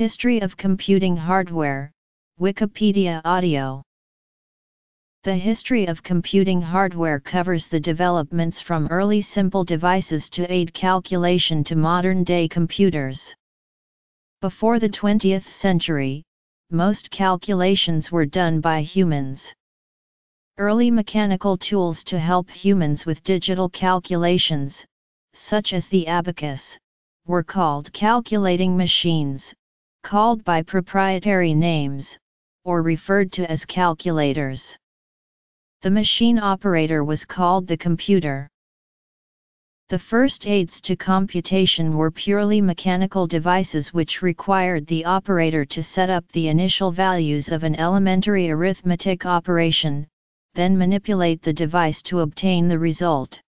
History of Computing Hardware, Wikipedia Audio The history of computing hardware covers the developments from early simple devices to aid calculation to modern-day computers. Before the 20th century, most calculations were done by humans. Early mechanical tools to help humans with digital calculations, such as the abacus, were called calculating machines, called by proprietary names, or referred to as calculators. The machine operator was called the computer. The first aids to computation were purely mechanical devices which required the operator to set up the initial values of an elementary arithmetic operation, then manipulate the device to obtain the result.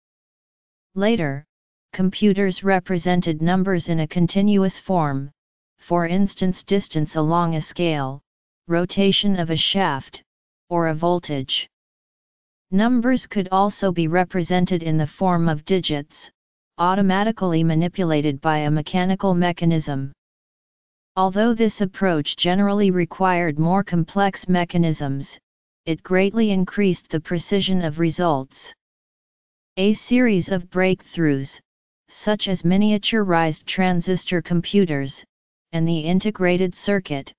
Later, computers represented numbers in a continuous form, for instance distance along a scale, rotation of a shaft, or a voltage. Numbers could also be represented in the form of digits, automatically manipulated by a mechanical mechanism. Although this approach generally required more complex mechanisms, it greatly increased the precision of results. A series of breakthroughs, such as miniaturized transistor computers, and the integrated circuit,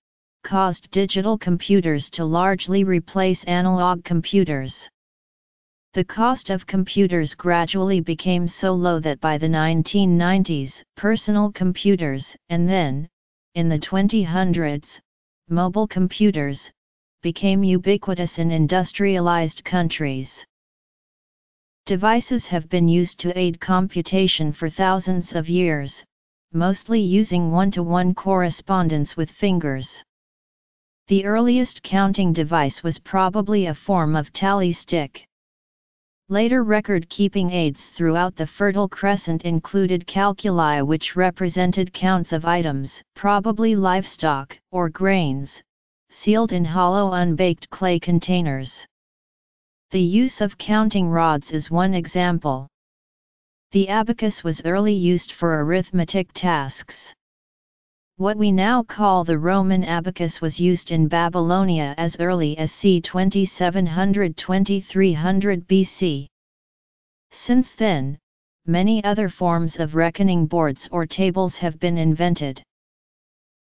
caused digital computers to largely replace analog computers. The cost of computers gradually became so low that by the 1990s, personal computers, and then, in the 2000s, mobile computers, became ubiquitous in industrialized countries. Devices have been used to aid computation for thousands of years, mostly using one-to-one -one correspondence with fingers. The earliest counting device was probably a form of tally stick. Later record-keeping aids throughout the Fertile Crescent included calculi which represented counts of items, probably livestock, or grains, sealed in hollow unbaked clay containers. The use of counting rods is one example. The abacus was early used for arithmetic tasks. What we now call the Roman abacus was used in Babylonia as early as c. 2700-2300 BC. Since then, many other forms of reckoning boards or tables have been invented.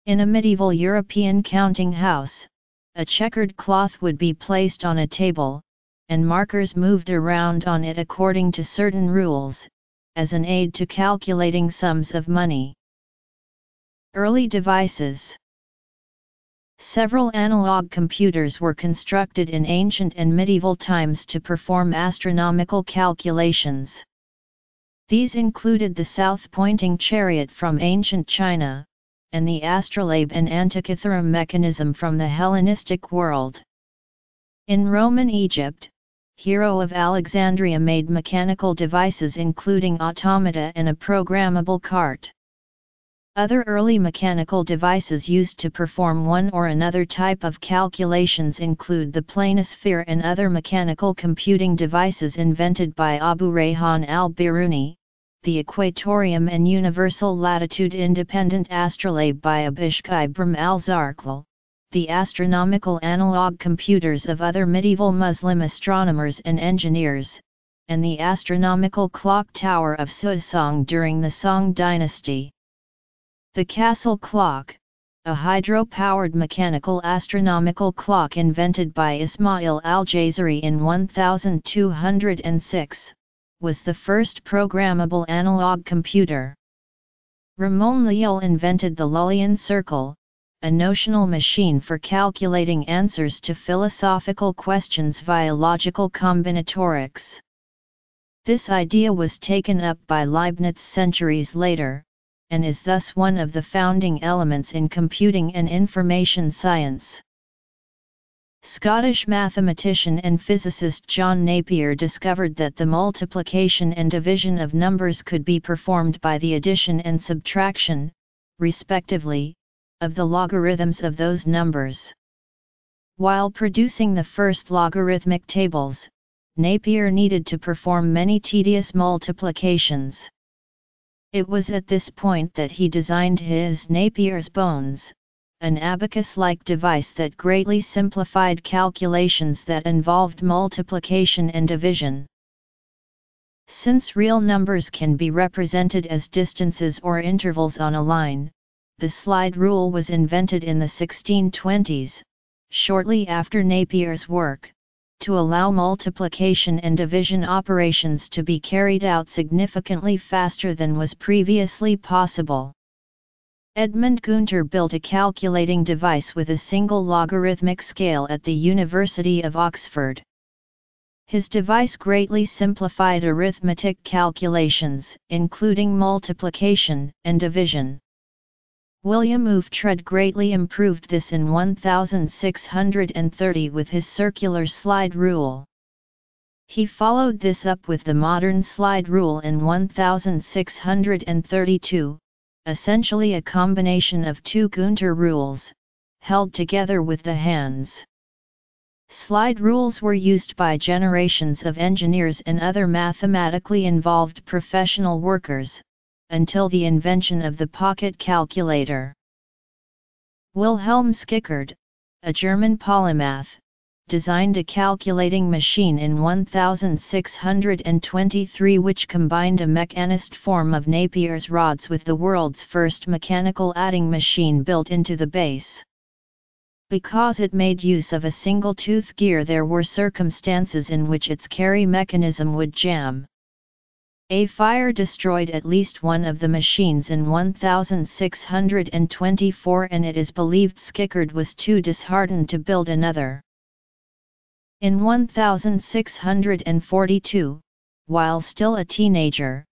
In a medieval European counting house, a checkered cloth would be placed on a table, and markers moved around on it according to certain rules, as an aid to calculating sums of money. Early devices Several analog computers were constructed in ancient and medieval times to perform astronomical calculations. These included the south-pointing chariot from ancient China, and the astrolabe and antikythera mechanism from the Hellenistic world. In Roman Egypt, Hero of Alexandria made mechanical devices including automata and a programmable cart. Other early mechanical devices used to perform one or another type of calculations include the planisphere and other mechanical computing devices invented by Abu Rayhan al-Biruni, the Equatorium and Universal Latitude Independent Astrolabe by Abishai Ibram al-Zarqal, the astronomical analog computers of other medieval Muslim astronomers and engineers, and the astronomical clock tower of Su Song during the Song dynasty. The castle clock, a hydro-powered mechanical astronomical clock invented by Ismail al-Jazari in 1206, was the first programmable analog computer. Ramon Llull invented the Lullian circle, a notional machine for calculating answers to philosophical questions via logical combinatorics. This idea was taken up by Leibniz centuries later, and is thus one of the founding elements in computing and information science. Scottish mathematician and physicist John Napier discovered that the multiplication and division of numbers could be performed by the addition and subtraction, respectively, of the logarithms of those numbers. While producing the first logarithmic tables, Napier needed to perform many tedious multiplications. It was at this point that he designed his Napier's bones, an abacus-like device that greatly simplified calculations that involved multiplication and division. Since real numbers can be represented as distances or intervals on a line, the slide rule was invented in the 1620s, shortly after Napier's work, to allow multiplication and division operations to be carried out significantly faster than was previously possible. Edmund Gunter built a calculating device with a single logarithmic scale at the University of Oxford. His device greatly simplified arithmetic calculations, including multiplication and division. William Oughtred greatly improved this in 1630 with his circular slide rule. He followed this up with the modern slide rule in 1632, essentially a combination of two Gunter rules, held together with the hands. Slide rules were used by generations of engineers and other mathematically involved professional workers, until the invention of the pocket calculator. Wilhelm Schickard, a German polymath, designed a calculating machine in 1623 which combined a mechanist form of Napier's rods with the world's first mechanical adding machine built into the base. Because it made use of a single tooth gear there were circumstances in which its carry mechanism would jam. A fire destroyed at least one of the machines in 1624 and it is believed Schickard was too disheartened to build another. In 1642, while still a teenager,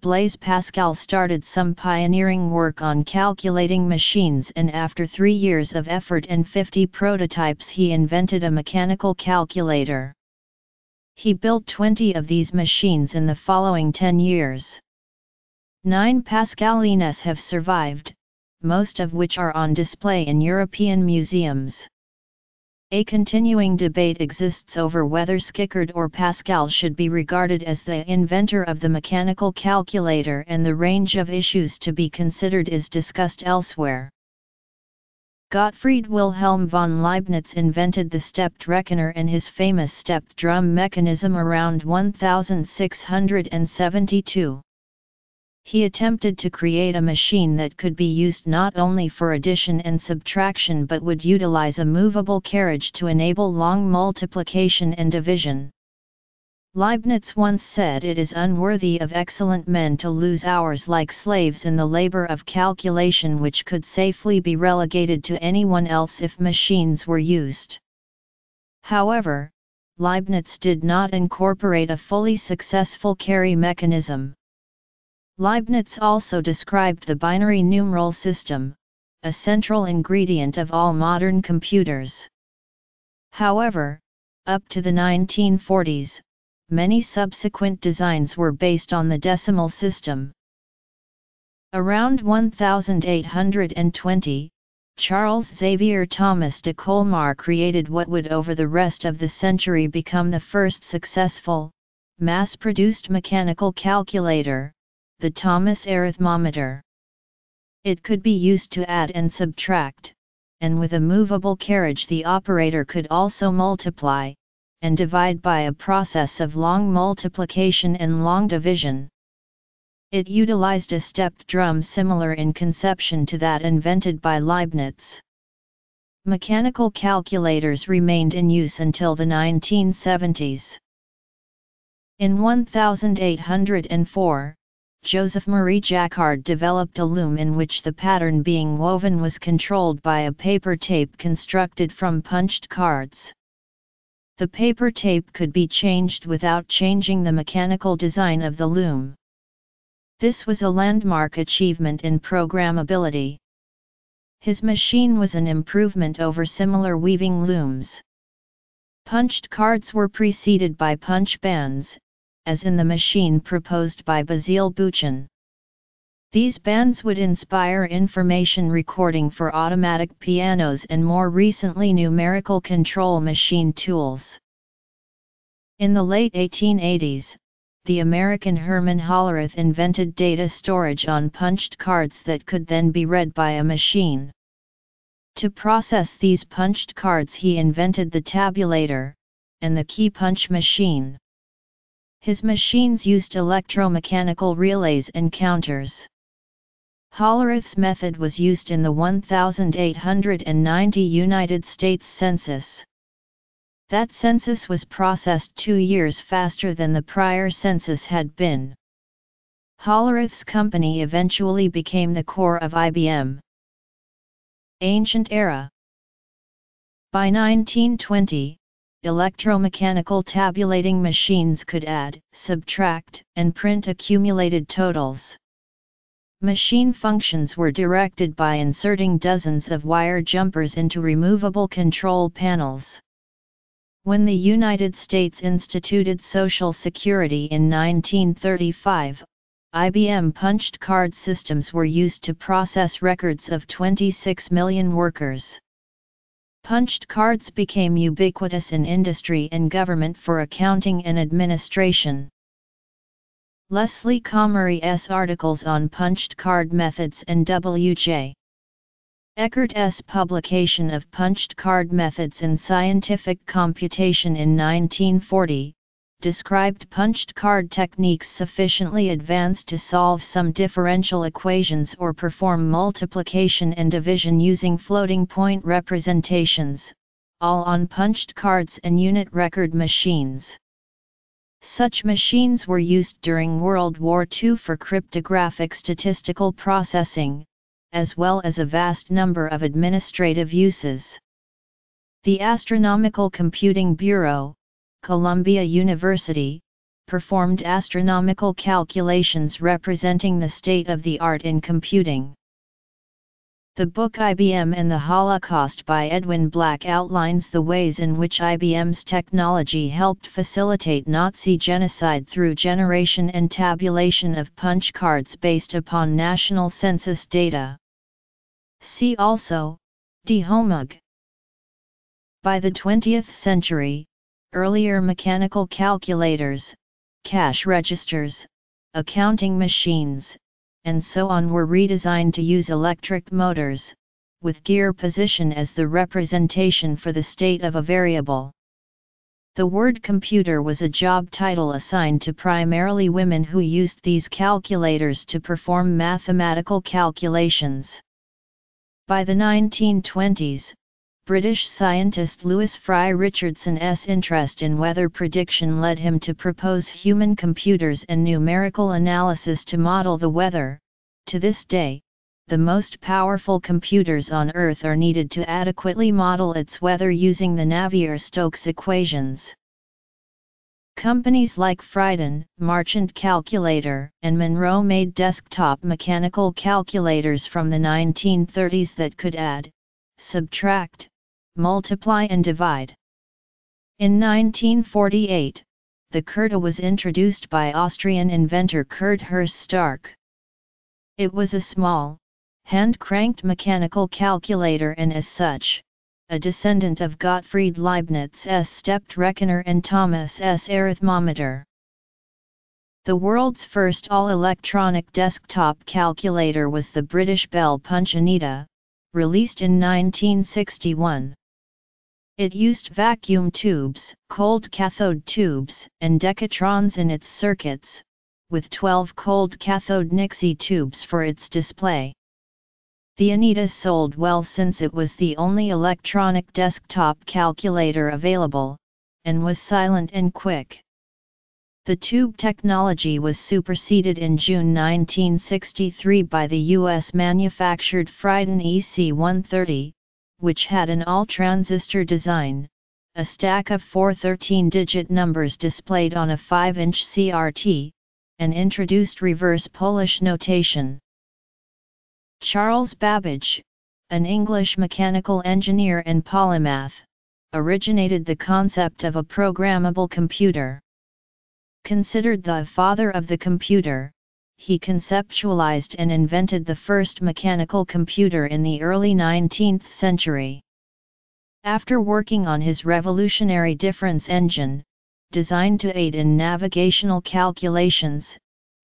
Blaise Pascal started some pioneering work on calculating machines and after three years of effort and 50 prototypes he invented a mechanical calculator. He built 20 of these machines in the following 10 years. Nine Pascalines have survived, most of which are on display in European museums. A continuing debate exists over whether Schickard or Pascal should be regarded as the inventor of the mechanical calculator and the range of issues to be considered is discussed elsewhere. Gottfried Wilhelm von Leibniz invented the stepped reckoner and his famous stepped drum mechanism around 1672. He attempted to create a machine that could be used not only for addition and subtraction but would utilize a movable carriage to enable long multiplication and division. Leibniz once said it is unworthy of excellent men to lose hours like slaves in the labor of calculation which could safely be relegated to anyone else if machines were used. However, Leibniz did not incorporate a fully successful carry mechanism. Leibniz also described the binary numeral system, a central ingredient of all modern computers. However, up to the 1940s, many subsequent designs were based on the decimal system. Around 1820, Charles Xavier Thomas de Colmar created what would over the rest of the century become the first successful, mass-produced mechanical calculator, the Thomas arithmometer. It could be used to add and subtract, and with a movable carriage the operator could also multiply, and divide by a process of long multiplication and long division. It utilized a stepped drum similar in conception to that invented by Leibniz. Mechanical calculators remained in use until the 1970s. In 1804, Joseph Marie Jacquard developed a loom in which the pattern being woven was controlled by a paper tape constructed from punched cards. The paper tape could be changed without changing the mechanical design of the loom. This was a landmark achievement in programmability. His machine was an improvement over similar weaving looms. Punched cards were preceded by punch bands, as in the machine proposed by Basile Bouchon. These bands would inspire information recording for automatic pianos and more recently numerical control machine tools. In the late 1880s, the American Herman Hollerith invented data storage on punched cards that could then be read by a machine. To process these punched cards he invented the tabulator, and the key punch machine. His machines used electromechanical relays and counters. Hollerith's method was used in the 1890 United States Census. That census was processed two years faster than the prior census had been. Hollerith's company eventually became the core of IBM. Ancient Era By 1920, electromechanical tabulating machines could add, subtract, and print accumulated totals. Machine functions were directed by inserting dozens of wire jumpers into removable control panels. When the United States instituted Social Security in 1935, IBM punched card systems were used to process records of 26 million workers. Punched cards became ubiquitous in industry and government for accounting and administration. Leslie Comrie's articles on punched card methods and W.J. Eckert's publication of punched card methods in scientific computation in 1940, described punched card techniques sufficiently advanced to solve some differential equations or perform multiplication and division using floating point representations, all on punched cards and unit record machines. Such machines were used during World War II for cryptographic statistical processing, as well as a vast number of administrative uses. The Astronomical Computing Bureau, Columbia University, performed astronomical calculations representing the state of the art in computing. The book IBM and the Holocaust by Edwin Black outlines the ways in which IBM's technology helped facilitate Nazi genocide through generation and tabulation of punch cards based upon national census data. See also, Dehomag. By the 20th century, Earlier mechanical calculators, cash registers, accounting machines, and so on were redesigned to use electric motors, with gear position as the representation for the state of a variable. The word computer was a job title assigned to primarily women who used these calculators to perform mathematical calculations. By the 1920s, British scientist Lewis Fry Richardson's interest in weather prediction led him to propose human computers and numerical analysis to model the weather. To this day, the most powerful computers on Earth are needed to adequately model its weather using the Navier-Stokes equations. Companies like Friden, Marchant Calculator, and Monroe made desktop mechanical calculators from the 1930s that could add, subtract, multiply and divide. In 1948, the Curta was introduced by Austrian inventor Curt Herzstark. It was a small, hand-cranked mechanical calculator and as such, a descendant of Gottfried Leibniz's stepped reckoner and Thomas's arithmometer. The world's first all-electronic desktop calculator was the British Bell Punch Anita, released in 1961. It used vacuum tubes, cold cathode tubes, and decatrons in its circuits, with 12 cold cathode Nixie tubes for its display. The Anita sold well since it was the only electronic desktop calculator available, and was silent and quick. The tube technology was superseded in June 1963 by the US manufactured Friden EC130, which had an all-transistor design, a stack of four 13-digit numbers displayed on a 5-inch CRT, and introduced reverse Polish notation. Charles Babbage, an English mechanical engineer and polymath, originated the concept of a programmable computer. Considered the father of the computer, he conceptualized and invented the first mechanical computer in the early 19th century. After working on his revolutionary difference engine, designed to aid in navigational calculations,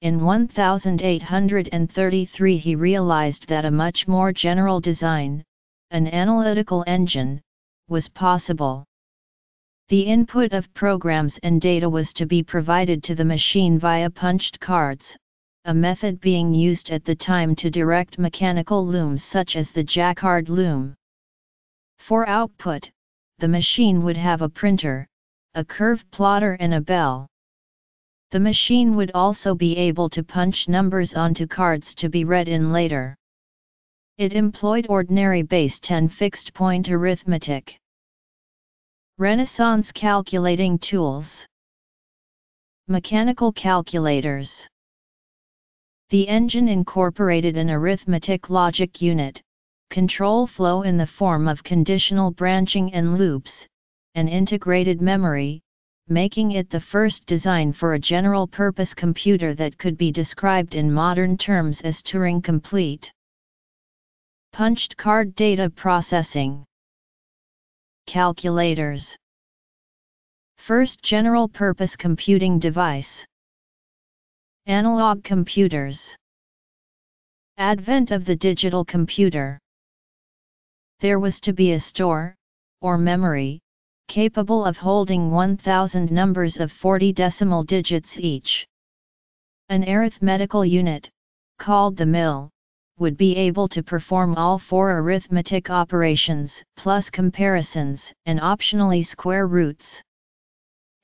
in 1833 he realized that a much more general design, an analytical engine, was possible. The input of programs and data was to be provided to the machine via punched cards, a method being used at the time to direct mechanical looms such as the Jacquard loom. For output, the machine would have a printer, a curve plotter and a bell. The machine would also be able to punch numbers onto cards to be read in later. It employed ordinary base 10 fixed point arithmetic. Renaissance calculating tools. Mechanical calculators. The engine incorporated an arithmetic logic unit, control flow in the form of conditional branching and loops, and integrated memory, making it the first design for a general-purpose computer that could be described in modern terms as Turing complete. Punched card data processing. Calculators. First general-purpose computing device Analog computers Advent of the digital computer There was to be a store, or memory, capable of holding 1000 numbers of 40 decimal digits each. An arithmetical unit, called the mill, would be able to perform all four arithmetic operations, plus comparisons, and optionally square roots.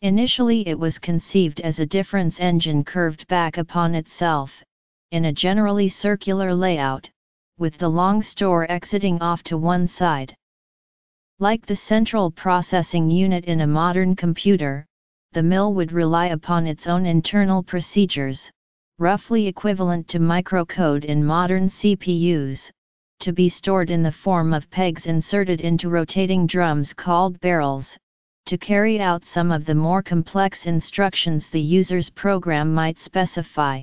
Initially it was conceived as a difference engine curved back upon itself, in a generally circular layout, with the long store exiting off to one side. Like the central processing unit in a modern computer, the mill would rely upon its own internal procedures, roughly equivalent to microcode in modern CPUs, to be stored in the form of pegs inserted into rotating drums called barrels, to carry out some of the more complex instructions the user's program might specify.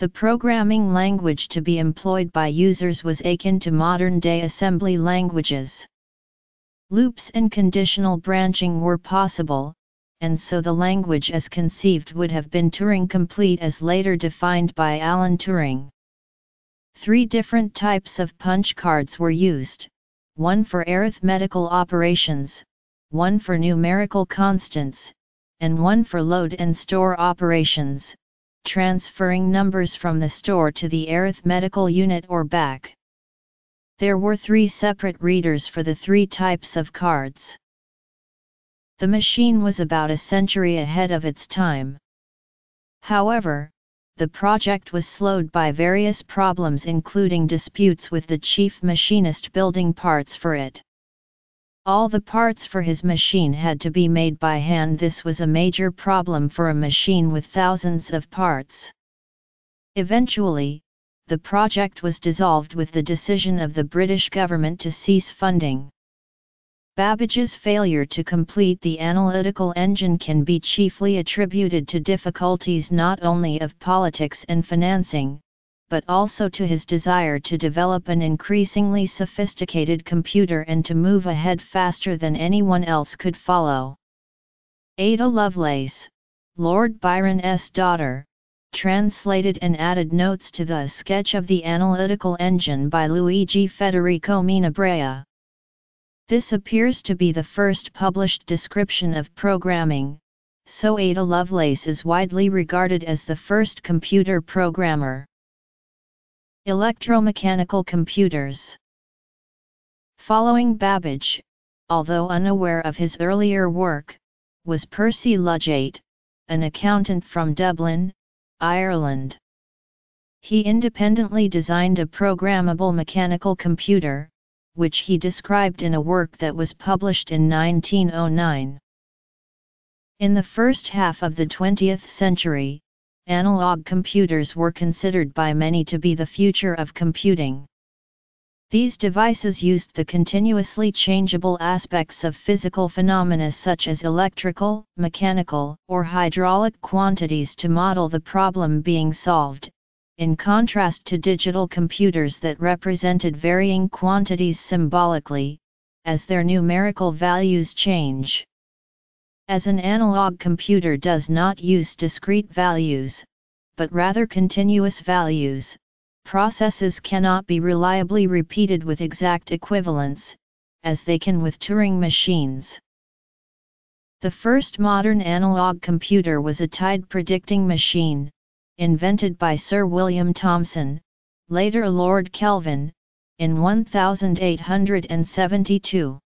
The programming language to be employed by users was akin to modern-day assembly languages. Loops and conditional branching were possible, and so the language as conceived would have been Turing complete as later defined by Alan Turing. Three different types of punch cards were used, one for arithmetical operations, one for numerical constants, and one for load and store operations, transferring numbers from the store to the arithmetical unit or back. There were three separate readers for the three types of cards. The machine was about a century ahead of its time. However, the project was slowed by various problems including disputes with the chief machinist building parts for it. All the parts for his machine had to be made by hand this was a major problem for a machine with thousands of parts. Eventually, the project was dissolved with the decision of the British government to cease funding. Babbage's failure to complete the analytical engine can be chiefly attributed to difficulties not only of politics and financing, but also to his desire to develop an increasingly sophisticated computer and to move ahead faster than anyone else could follow. Ada Lovelace, Lord Byron's daughter, translated and added notes to the sketch of the analytical engine by Luigi Federico Menabrea. This appears to be the first published description of programming, so Ada Lovelace is widely regarded as the first computer programmer. Electromechanical computers Following Babbage, although unaware of his earlier work, was Percy Ludgate, an accountant from Dublin, Ireland. He independently designed a programmable mechanical computer, which he described in a work that was published in 1909. In the first half of the 20th century, analog computers were considered by many to be the future of computing. These devices used the continuously changeable aspects of physical phenomena such as electrical, mechanical, or hydraulic quantities to model the problem being solved, in contrast to digital computers that represented varying quantities symbolically, as their numerical values change. As an analog computer does not use discrete values, but rather continuous values, processes cannot be reliably repeated with exact equivalence, as they can with Turing machines. The first modern analog computer was a tide predicting machine, invented by Sir William Thomson, later Lord Kelvin, in 1872.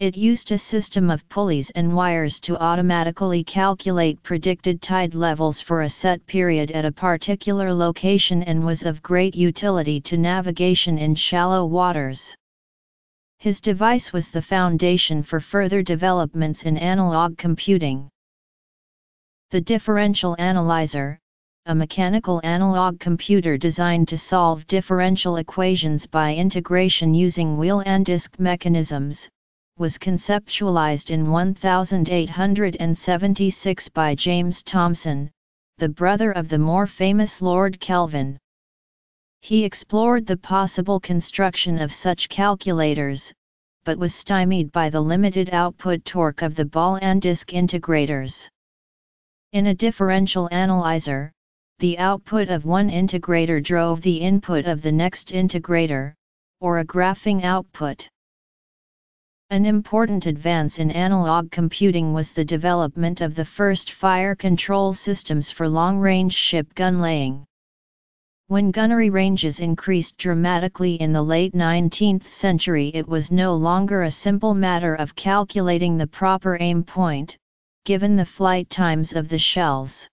It used a system of pulleys and wires to automatically calculate predicted tide levels for a set period at a particular location and was of great utility to navigation in shallow waters. His device was the foundation for further developments in analog computing. The differential analyzer, a mechanical analog computer designed to solve differential equations by integration using wheel and disc mechanisms, was conceptualized in 1876 by James Thomson, the brother of the more famous Lord Kelvin. He explored the possible construction of such calculators, but was stymied by the limited output torque of the ball and disc integrators. In a differential analyzer, the output of one integrator drove the input of the next integrator, or a graphing output. An important advance in analog computing was the development of the first fire control systems for long-range ship gun laying. When gunnery ranges increased dramatically in the late 19th century it was no longer a simple matter of calculating the proper aim point, given the flight times of the shells.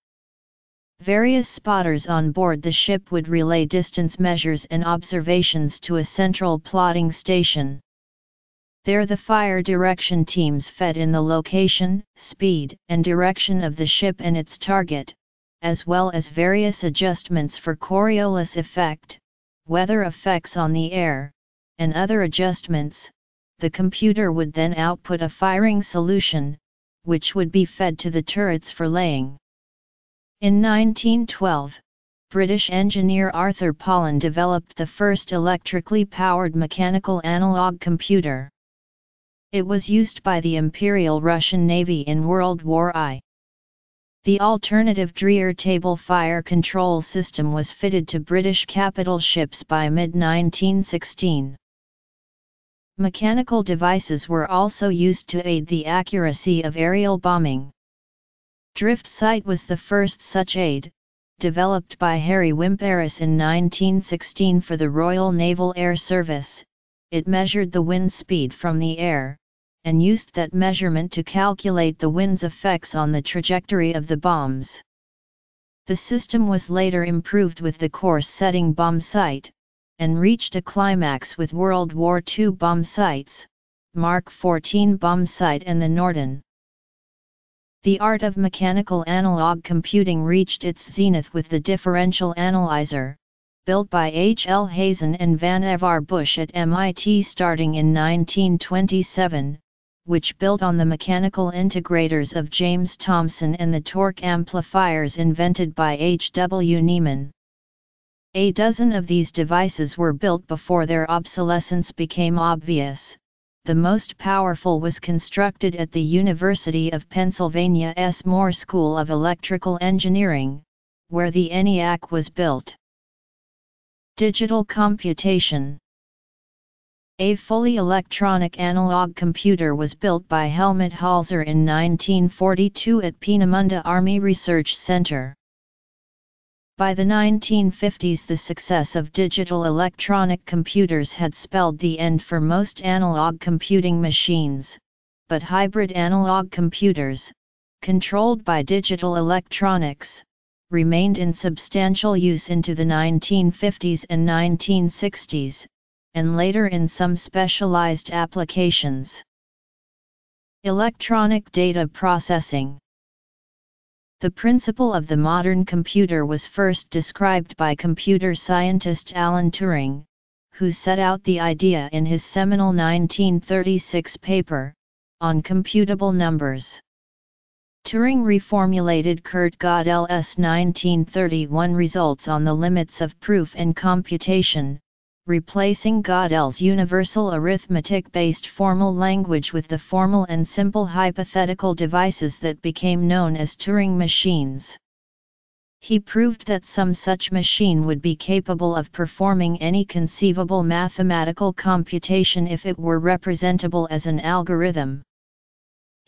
Various spotters on board the ship would relay distance measures and observations to a central plotting station. There the fire direction teams fed in the location, speed, and direction of the ship and its target, as well as various adjustments for Coriolis effect, weather effects on the air, and other adjustments. The computer would then output a firing solution, which would be fed to the turrets for laying. In 1912, British engineer Arthur Pollen developed the first electrically powered mechanical analog computer. It was used by the Imperial Russian Navy in World War I. The alternative Dreyer table fire control system was fitted to British capital ships by mid-1916. Mechanical devices were also used to aid the accuracy of aerial bombing. Drift sight was the first such aid, developed by Harry Wimperis in 1916 for the Royal Naval Air Service, it measured the wind speed from the air, and used that measurement to calculate the wind's effects on the trajectory of the bombs. The system was later improved with the course-setting bomb sight, and reached a climax with World War II bomb sights, Mark 14 bomb sight and the Norden. The art of mechanical analog computing reached its zenith with the differential analyzer, built by H. L. Hazen and Vannevar Bush at MIT starting in 1927, which built on the mechanical integrators of James Thomson and the torque amplifiers invented by H. W. Nieman. A dozen of these devices were built before their obsolescence became obvious. The most powerful was constructed at the University of Pennsylvania S. Moore School of Electrical Engineering, where the ENIAC was built. Digital computation A fully electronic analog computer was built by Helmut Hölzer in 1942 at Peenemünde Army Research Center. By the 1950s the success of digital electronic computers had spelled the end for most analog computing machines, but hybrid analog computers, controlled by digital electronics, remained in substantial use into the 1950s and 1960s, and later in some specialized applications. Electronic data processing The principle of the modern computer was first described by computer scientist Alan Turing, who set out the idea in his seminal 1936 paper, On Computable Numbers. Turing reformulated Kurt Gödel's 1931 results on the limits of proof and computation, replacing Gödel's universal arithmetic-based formal language with the formal and simple hypothetical devices that became known as Turing machines. He proved that some such machine would be capable of performing any conceivable mathematical computation if it were representable as an algorithm.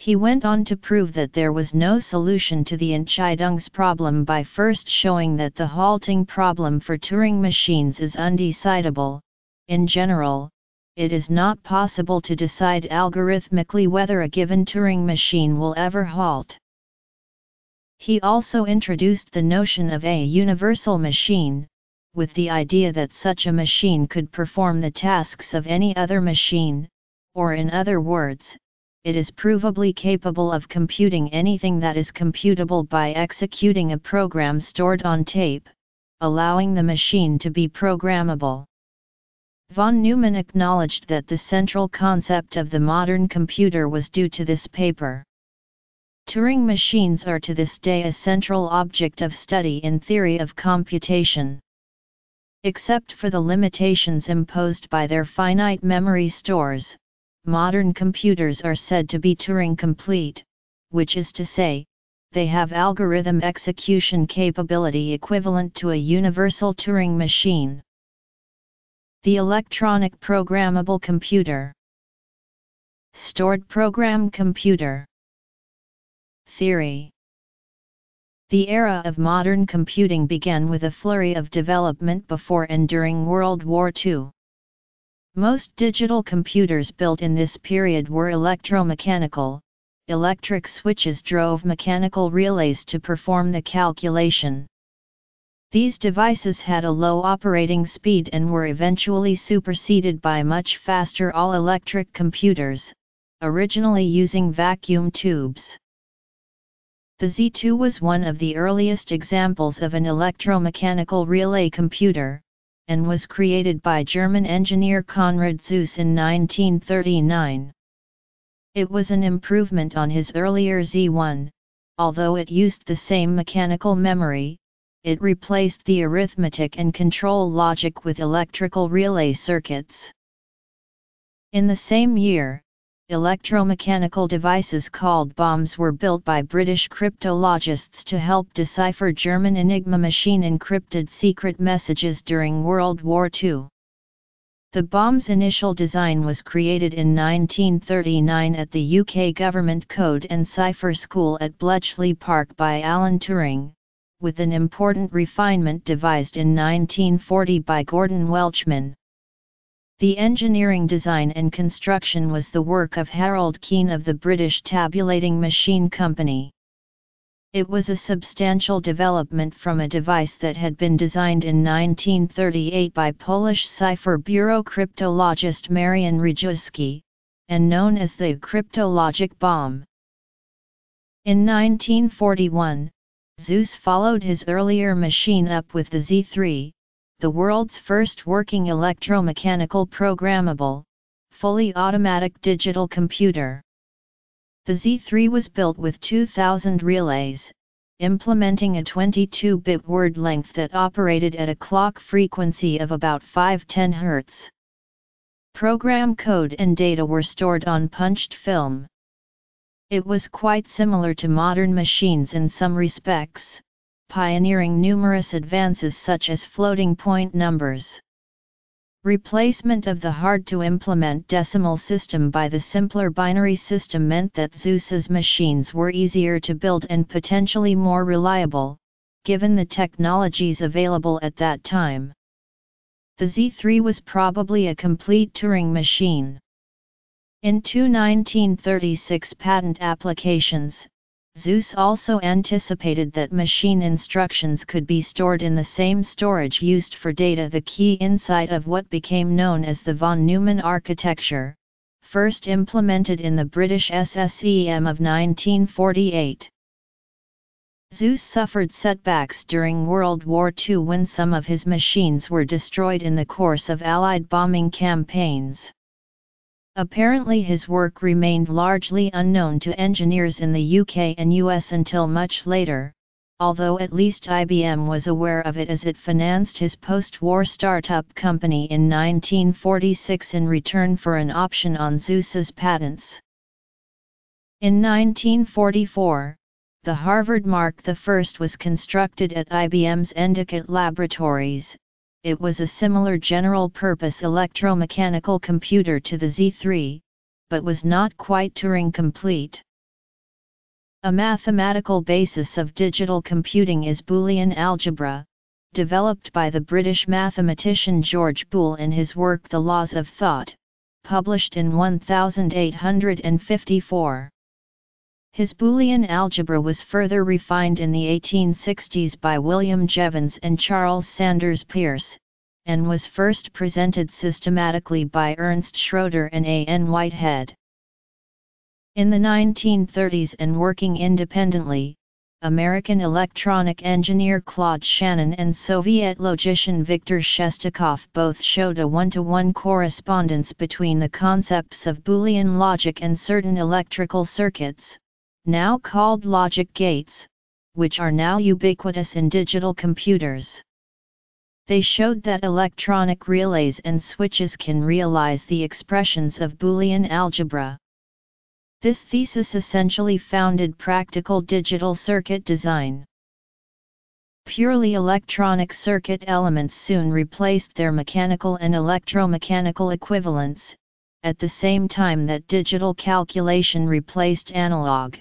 He went on to prove that there was no solution to the Entscheidungsproblem by first showing that the halting problem for Turing machines is undecidable. In general, it is not possible to decide algorithmically whether a given Turing machine will ever halt. He also introduced the notion of a universal machine, with the idea that such a machine could perform the tasks of any other machine, or in other words, it is provably capable of computing anything that is computable by executing a program stored on tape, allowing the machine to be programmable. Von Neumann acknowledged that the central concept of the modern computer was due to this paper. Turing machines are to this day a central object of study in theory of computation. Except for the limitations imposed by their finite memory stores, modern computers are said to be Turing complete, which is to say, they have algorithm execution capability equivalent to a universal Turing machine. The electronic programmable computer Stored program computer Theory The era of modern computing began with a flurry of development before and during World War II. Most digital computers built in this period were electromechanical, electric switches drove mechanical relays to perform the calculation. These devices had a low operating speed and were eventually superseded by much faster all-electric computers, originally using vacuum tubes. The Z2 was one of the earliest examples of an electromechanical relay computer, and was created by German engineer Konrad Zuse in 1939. It was an improvement on his earlier Z1, although it used the same mechanical memory, it replaced the arithmetic and control logic with electrical relay circuits. In the same year, electromechanical devices called bombes were built by British cryptologists to help decipher German Enigma machine encrypted secret messages during World War II. The bombe's initial design was created in 1939 at the UK Government Code and Cipher School at Bletchley Park by Alan Turing, with an important refinement devised in 1940 by Gordon Welchman. The engineering design and construction was the work of Harold Keen of the British Tabulating Machine Company. It was a substantial development from a device that had been designed in 1938 by Polish cipher bureau cryptologist Marian Rejewski, and known as the cryptologic bomb. In 1941, Zuse followed his earlier machine up with the Z3, the world's first working electromechanical programmable, fully automatic digital computer. The Z3 was built with 2000 relays, implementing a 22-bit word length that operated at a clock frequency of about 510 Hz. Program code and data were stored on punched film. It was quite similar to modern machines in some respects, pioneering numerous advances such as floating point numbers. Replacement of the hard-to-implement decimal system by the simpler binary system meant that Zuse's machines were easier to build and potentially more reliable, given the technologies available at that time. The Z3 was probably a complete Turing machine. In two 1936 patent applications, Zuse also anticipated that machine instructions could be stored in the same storage used for data the key insight of what became known as the von Neumann architecture, first implemented in the British SSEM of 1948. Zuse suffered setbacks during World War II when some of his machines were destroyed in the course of Allied bombing campaigns. Apparently his work remained largely unknown to engineers in the UK and US until much later, although at least IBM was aware of it as it financed his post-war startup company in 1946 in return for an option on Zuse's patents. In 1944, the Harvard Mark I was constructed at IBM's Endicott Laboratories. It was a similar general-purpose electromechanical computer to the Z3, but was not quite Turing complete. A mathematical basis of digital computing is Boolean algebra, developed by the British mathematician George Boole in his work The Laws of Thought, published in 1854. His Boolean algebra was further refined in the 1860s by William Jevons and Charles Sanders Peirce, and was first presented systematically by Ernst Schroeder and A. N. Whitehead. In the 1930s and working independently, American electronic engineer Claude Shannon and Soviet logician Viktor Shestakov both showed a one-to-one -one correspondence between the concepts of Boolean logic and certain electrical circuits, now called logic gates, which are now ubiquitous in digital computers. They showed that electronic relays and switches can realize the expressions of Boolean algebra. This thesis essentially founded practical digital circuit design. Purely electronic circuit elements soon replaced their mechanical and electromechanical equivalents, at the same time that digital calculation replaced analog.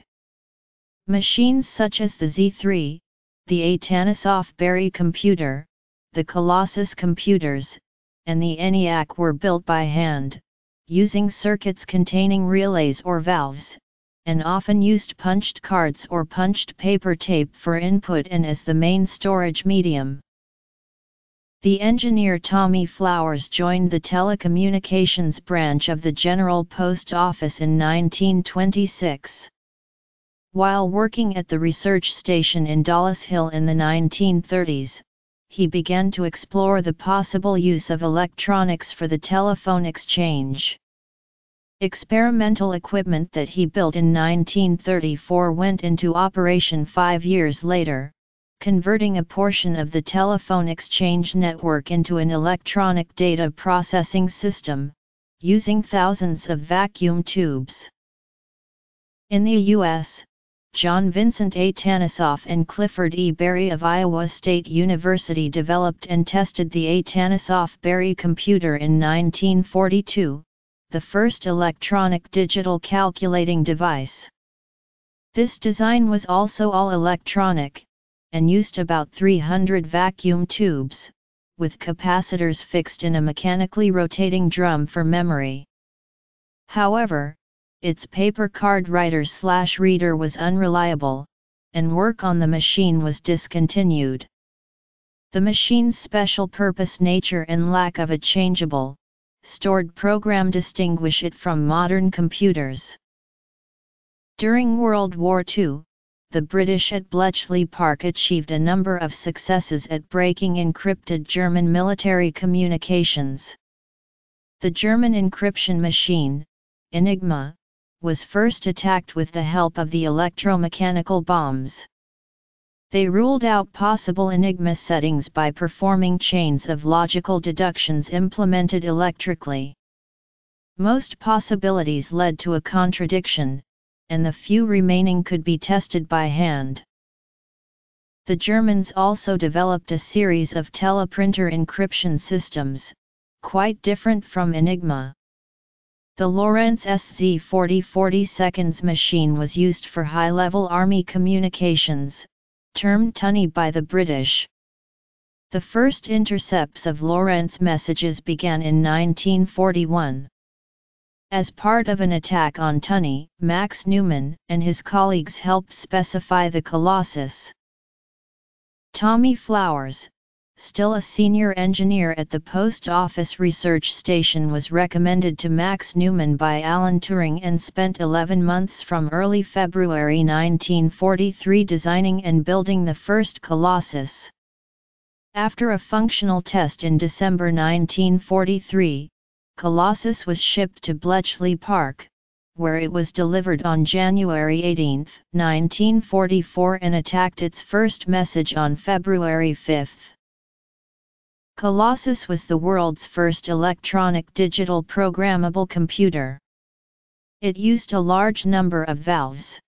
Machines such as the Z3, the Atanasoff Berry computer, the Colossus computers, and the ENIAC were built by hand, using circuits containing relays or valves, and often used punched cards or punched paper tape for input and as the main storage medium. The engineer Tommy Flowers joined the telecommunications branch of the General Post Office in 1926. While working at the research station in Dollis Hill in the 1930s, he began to explore the possible use of electronics for the telephone exchange. Experimental equipment that he built in 1934 went into operation five years later, converting a portion of the telephone exchange network into an electronic data processing system, using thousands of vacuum tubes. In the U.S., John Vincent Atanasoff and Clifford E. Berry of Iowa State University developed and tested the Atanasoff Berry computer in 1942, the first electronic digital calculating device. This design was also all electronic, and used about 300 vacuum tubes, with capacitors fixed in a mechanically rotating drum for memory. However, its paper card writer slash reader was unreliable, and work on the machine was discontinued. The machine's special purpose nature and lack of a changeable, stored program distinguish it from modern computers. During World War II, the British at Bletchley Park achieved a number of successes at breaking encrypted German military communications. The German encryption machine, Enigma, was first attacked with the help of the electromechanical bombes. They ruled out possible Enigma settings by performing chains of logical deductions implemented electrically. Most possibilities led to a contradiction, and the few remaining could be tested by hand. The Germans also developed a series of teleprinter encryption systems, quite different from Enigma. The Lorenz SZ40 40 seconds machine was used for high-level army communications, termed tunny by the British. The first intercepts of Lorenz messages began in 1941. As part of an attack on Tunny, Max Newman and his colleagues helped specify the Colossus. Tommy Flowers, still a senior engineer at the Post Office Research Station was recommended to Max Newman by Alan Turing and spent 11 months from early February 1943 designing and building the first Colossus. After a functional test in December 1943, Colossus was shipped to Bletchley Park, where it was delivered on January 18, 1944 and attacked its first message on February 5. Colossus was the world's first electronic digital programmable computer. It used a large number of valves.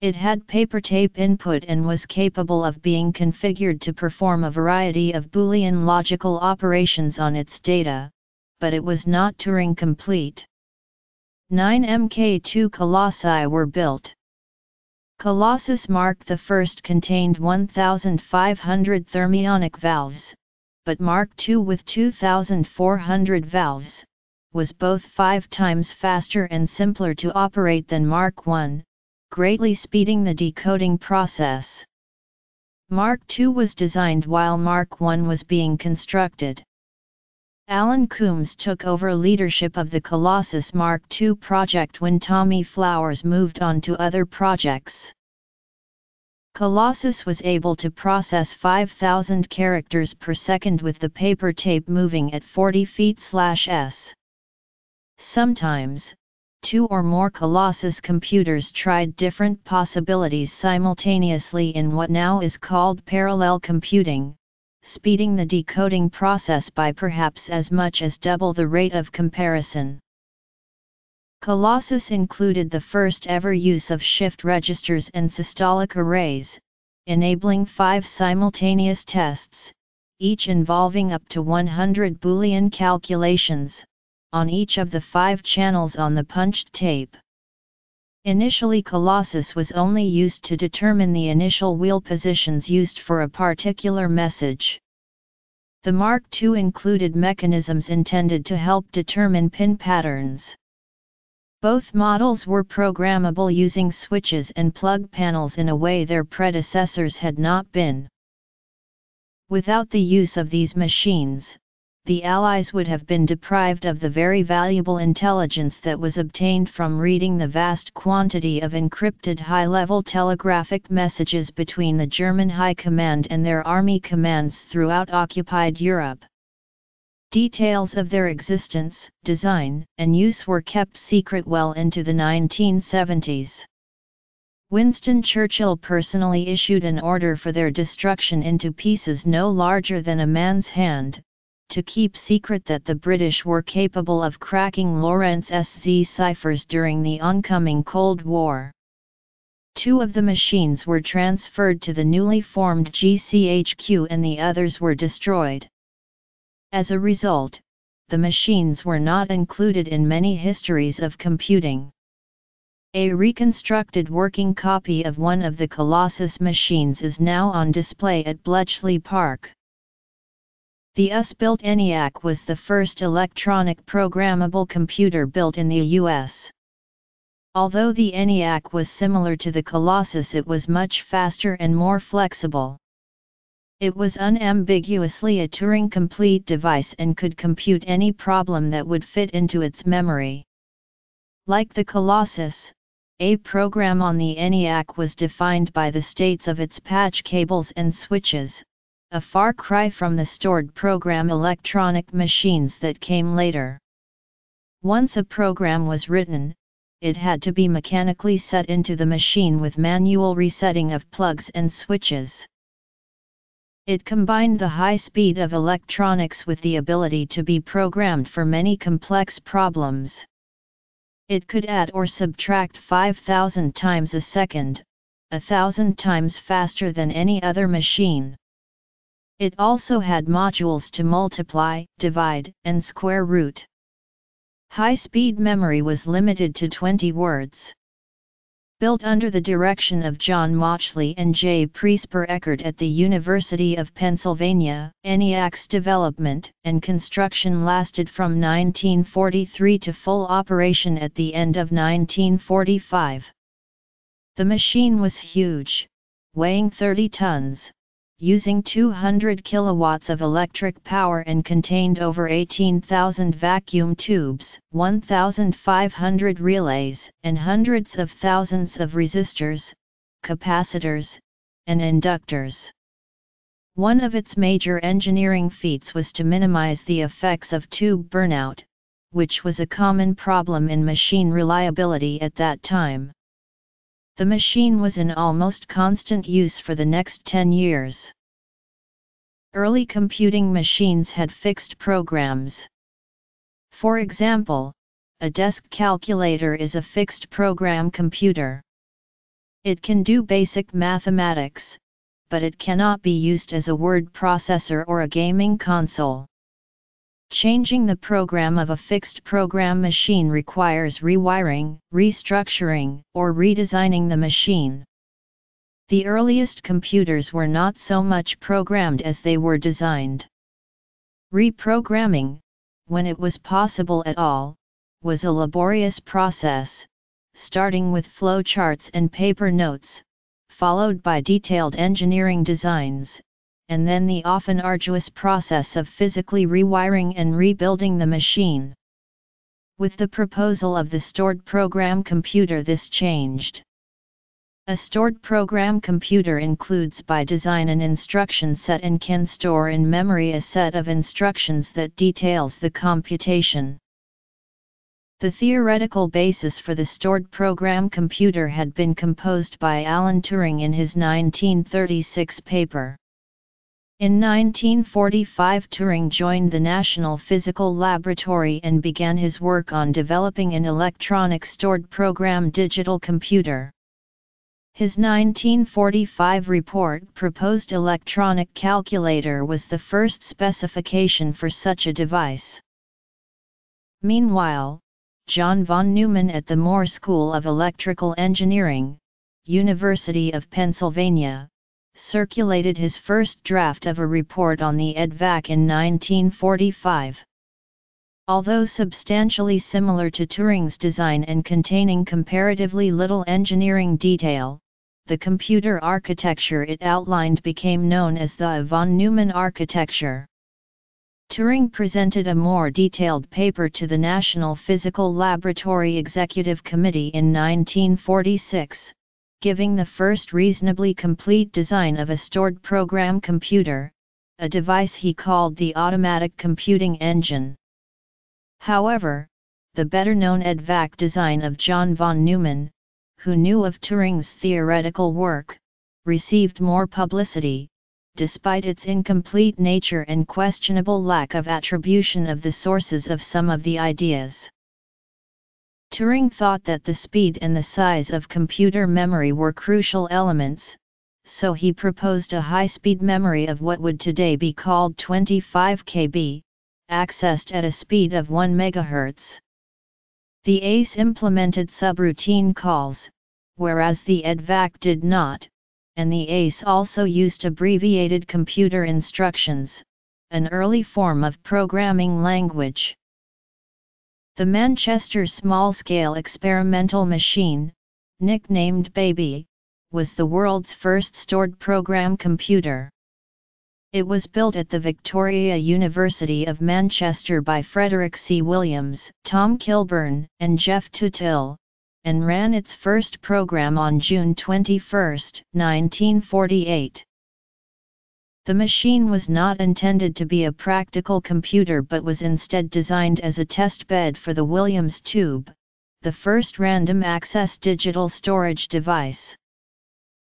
It had paper tape input and was capable of being configured to perform a variety of Boolean logical operations on its data, but it was not Turing complete. 9 Mk2 Colossi were built. Colossus Mark I contained 1,500 thermionic valves, but Mark II with 2,400 valves, was both five times faster and simpler to operate than Mark I, greatly speeding the decoding process. Mark II was designed while Mark I was being constructed. Allen Coombs took over leadership of the Colossus Mark II project when Tommy Flowers moved on to other projects. Colossus was able to process 5,000 characters per second with the paper tape moving at 40 feet/s. Sometimes, two or more Colossus computers tried different possibilities simultaneously in what now is called parallel computing, speeding the decoding process by perhaps as much as double the rate of comparison. Colossus included the first ever use of shift registers and systolic arrays, enabling five simultaneous tests, each involving up to 100 Boolean calculations, on each of the five channels on the punched tape. Initially Colossus was only used to determine the initial wheel positions used for a particular message. The Mark II included mechanisms intended to help determine pin patterns. Both models were programmable using switches and plug panels in a way their predecessors had not been. Without the use of these machines, the Allies would have been deprived of the very valuable intelligence that was obtained from reading the vast quantity of encrypted high-level telegraphic messages between the German High Command and their army commands throughout occupied Europe. Details of their existence, design, and use were kept secret well into the 1970s. Winston Churchill personally issued an order for their destruction into pieces no larger than a man's hand, to keep secret that the British were capable of cracking Lorenz SZ ciphers during the oncoming Cold War. Two of the machines were transferred to the newly formed GCHQ and the others were destroyed. As a result, the machines were not included in many histories of computing. A reconstructed working copy of one of the Colossus machines is now on display at Bletchley Park. The US-built ENIAC was the first electronic programmable computer built in the US. Although the ENIAC was similar to the Colossus it was much faster and more flexible. It was unambiguously a Turing-complete device and could compute any problem that would fit into its memory. Like the Colossus, a program on the ENIAC was defined by the states of its patch cables and switches, a far cry from the stored program electronic machines that came later. Once a program was written, it had to be mechanically set into the machine with manual resetting of plugs and switches. It combined the high speed of electronics with the ability to be programmed for many complex problems. It could add or subtract 5000 times a second, a thousand times faster than any other machine. It also had modules to multiply, divide, and square root. High-speed memory was limited to 20 words. Built under the direction of John Mauchly and J. Presper Eckert at the University of Pennsylvania, ENIAC's development and construction lasted from 1943 to full operation at the end of 1945. The machine was huge, weighing 30 tons, using 200 kilowatts of electric power and contained over 18,000 vacuum tubes, 1,500 relays, and hundreds of thousands of resistors, capacitors, and inductors. One of its major engineering feats was to minimize the effects of tube burnout, which was a common problem in machine reliability at that time. The machine was in almost constant use for the next 10 years. Early computing machines had fixed programs. For example, a desk calculator is a fixed program computer. It can do basic mathematics, but it cannot be used as a word processor or a gaming console. Changing the program of a fixed program machine requires rewiring, restructuring, or redesigning the machine. The earliest computers were not so much programmed as they were designed. Reprogramming, when it was possible at all, was a laborious process, starting with flowcharts and paper notes, followed by detailed engineering designs, and then the often arduous process of physically rewiring and rebuilding the machine. With the proposal of the stored program computer this changed. A stored program computer includes by design an instruction set and can store in memory a set of instructions that details the computation. The theoretical basis for the stored program computer had been composed by Alan Turing in his 1936 paper. In 1945 Turing joined the National Physical Laboratory and began his work on developing an electronic stored program digital computer. His 1945 report proposed electronic calculator was the first specification for such a device. Meanwhile, John von Neumann at the Moore School of Electrical Engineering, University of Pennsylvania, circulated his first draft of a report on the EDVAC in 1945. Although substantially similar to Turing's design and containing comparatively little engineering detail, the computer architecture it outlined became known as the von Neumann architecture. Turing presented a more detailed paper to the National Physical Laboratory Executive Committee in 1946, giving the first reasonably complete design of a stored program computer, a device he called the Automatic Computing Engine. However, the better-known EDVAC design of John von Neumann, who knew of Turing's theoretical work, received more publicity, despite its incomplete nature and questionable lack of attribution of the sources of some of the ideas. Turing thought that the speed and the size of computer memory were crucial elements, so he proposed a high-speed memory of what would today be called 25 kb, accessed at a speed of 1 MHz. The ACE implemented subroutine calls, whereas the EDVAC did not, and the ACE also used abbreviated computer instructions, an early form of programming language. The Manchester Small-Scale Experimental Machine, nicknamed Baby, was the world's first stored program computer. It was built at the Victoria University of Manchester by Frederick C. Williams, Tom Kilburn, and Geoff Tootill, and ran its first program on June 21, 1948. The machine was not intended to be a practical computer but was instead designed as a test bed for the Williams Tube, the first random access digital storage device.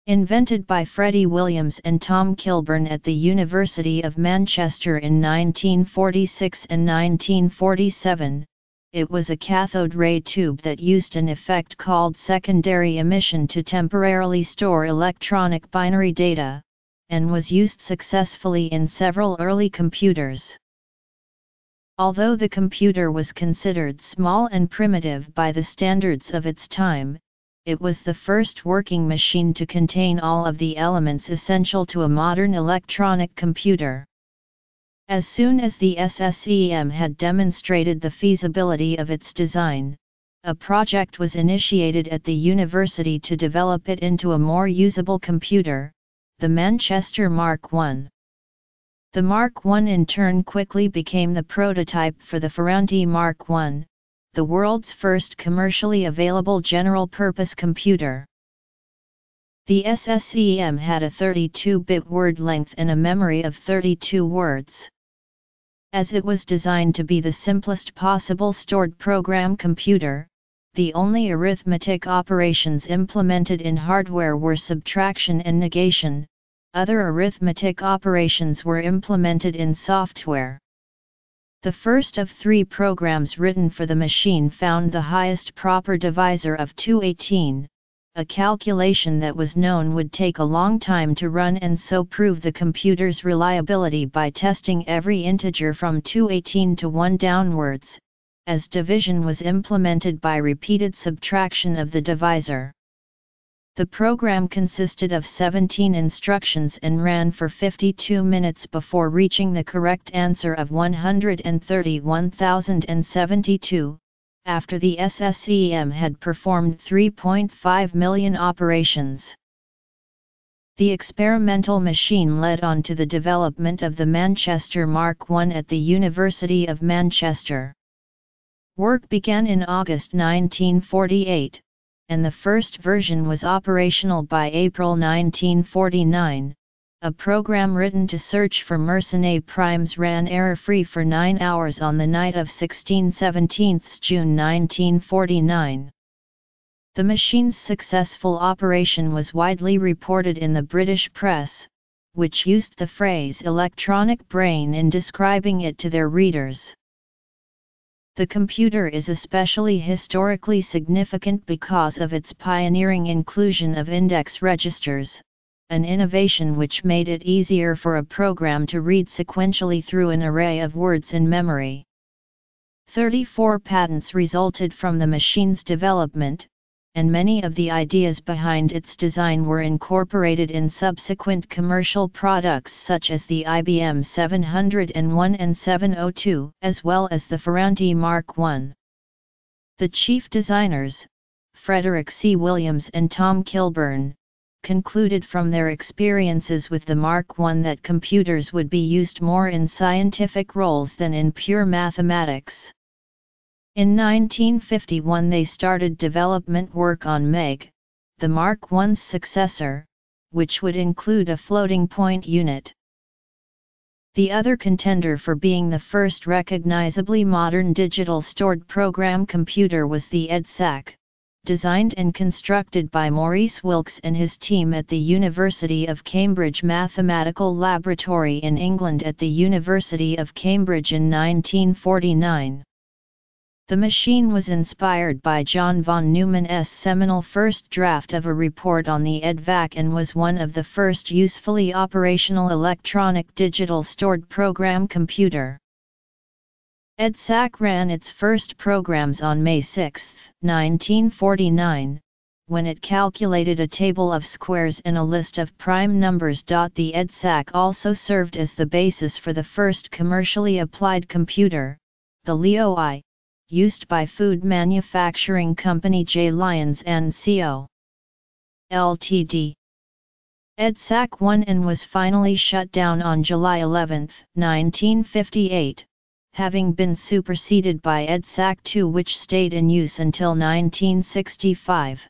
Invented by Freddie Williams and Tom Kilburn at the University of Manchester in 1946 and 1947, it was a cathode ray tube that used an effect called secondary emission to temporarily store electronic binary data, and was used successfully in several early computers. Although the computer was considered small and primitive by the standards of its time, it was the first working machine to contain all of the elements essential to a modern electronic computer. As soon as the SSEM had demonstrated the feasibility of its design, a project was initiated at the university to develop it into a more usable computer, the Manchester Mark I. The Mark I in turn quickly became the prototype for the Ferranti Mark I, the world's first commercially available general-purpose computer. The SSEM had a 32-bit word length and a memory of 32 words. As it was designed to be the simplest possible stored program computer, the only arithmetic operations implemented in hardware were subtraction and negation, other arithmetic operations were implemented in software. The first of three programs written for the machine found the highest proper divisor of 218, a calculation that was known would take a long time to run and so prove the computer's reliability by testing every integer from 218 to 1 downwards, as division was implemented by repeated subtraction of the divisor. The program consisted of 17 instructions and ran for 52 minutes before reaching the correct answer of 131,072, after the SSEM had performed 3.5 million operations. The experimental machine led on to the development of the Manchester Mark I at the University of Manchester. Work began in August 1948, and the first version was operational by April 1949, a program written to search for Mersenne primes ran error-free for nine hours on the night of 16-17 June 1949. The machine's successful operation was widely reported in the British press, which used the phrase electronic brain in describing it to their readers. The computer is especially historically significant because of its pioneering inclusion of index registers, an innovation which made it easier for a program to read sequentially through an array of words in memory. 34 patents resulted from the machine's development, and many of the ideas behind its design were incorporated in subsequent commercial products such as the IBM 701 and 702 as well as the Ferranti Mark I. The chief designers, Frederick C. Williams and Tom Kilburn, concluded from their experiences with the Mark I that computers would be used more in scientific roles than in pure mathematics. In 1951 they started development work on MEG, the Mark I's successor, which would include a floating point unit. The other contender for being the first recognizably modern digital stored program computer was the EDSAC designed and constructed by Maurice Wilkes and his team at the University of Cambridge Mathematical Laboratory in England at the University of Cambridge in 1949. The machine was inspired by John von Neumann's seminal first draft of a report on the EDVAC and was one of the first usefully operational electronic digital stored program computer. EDSAC ran its first programs on May 6, 1949, when it calculated a table of squares and a list of prime numbers. The EDSAC also served as the basis for the first commercially applied computer, the Leo I, used by food manufacturing company J. Lyons and Co. Ltd. EDSAC 1 and was finally shut down on July 11, 1958 having been superseded by EDSAC-2 which stayed in use until 1965.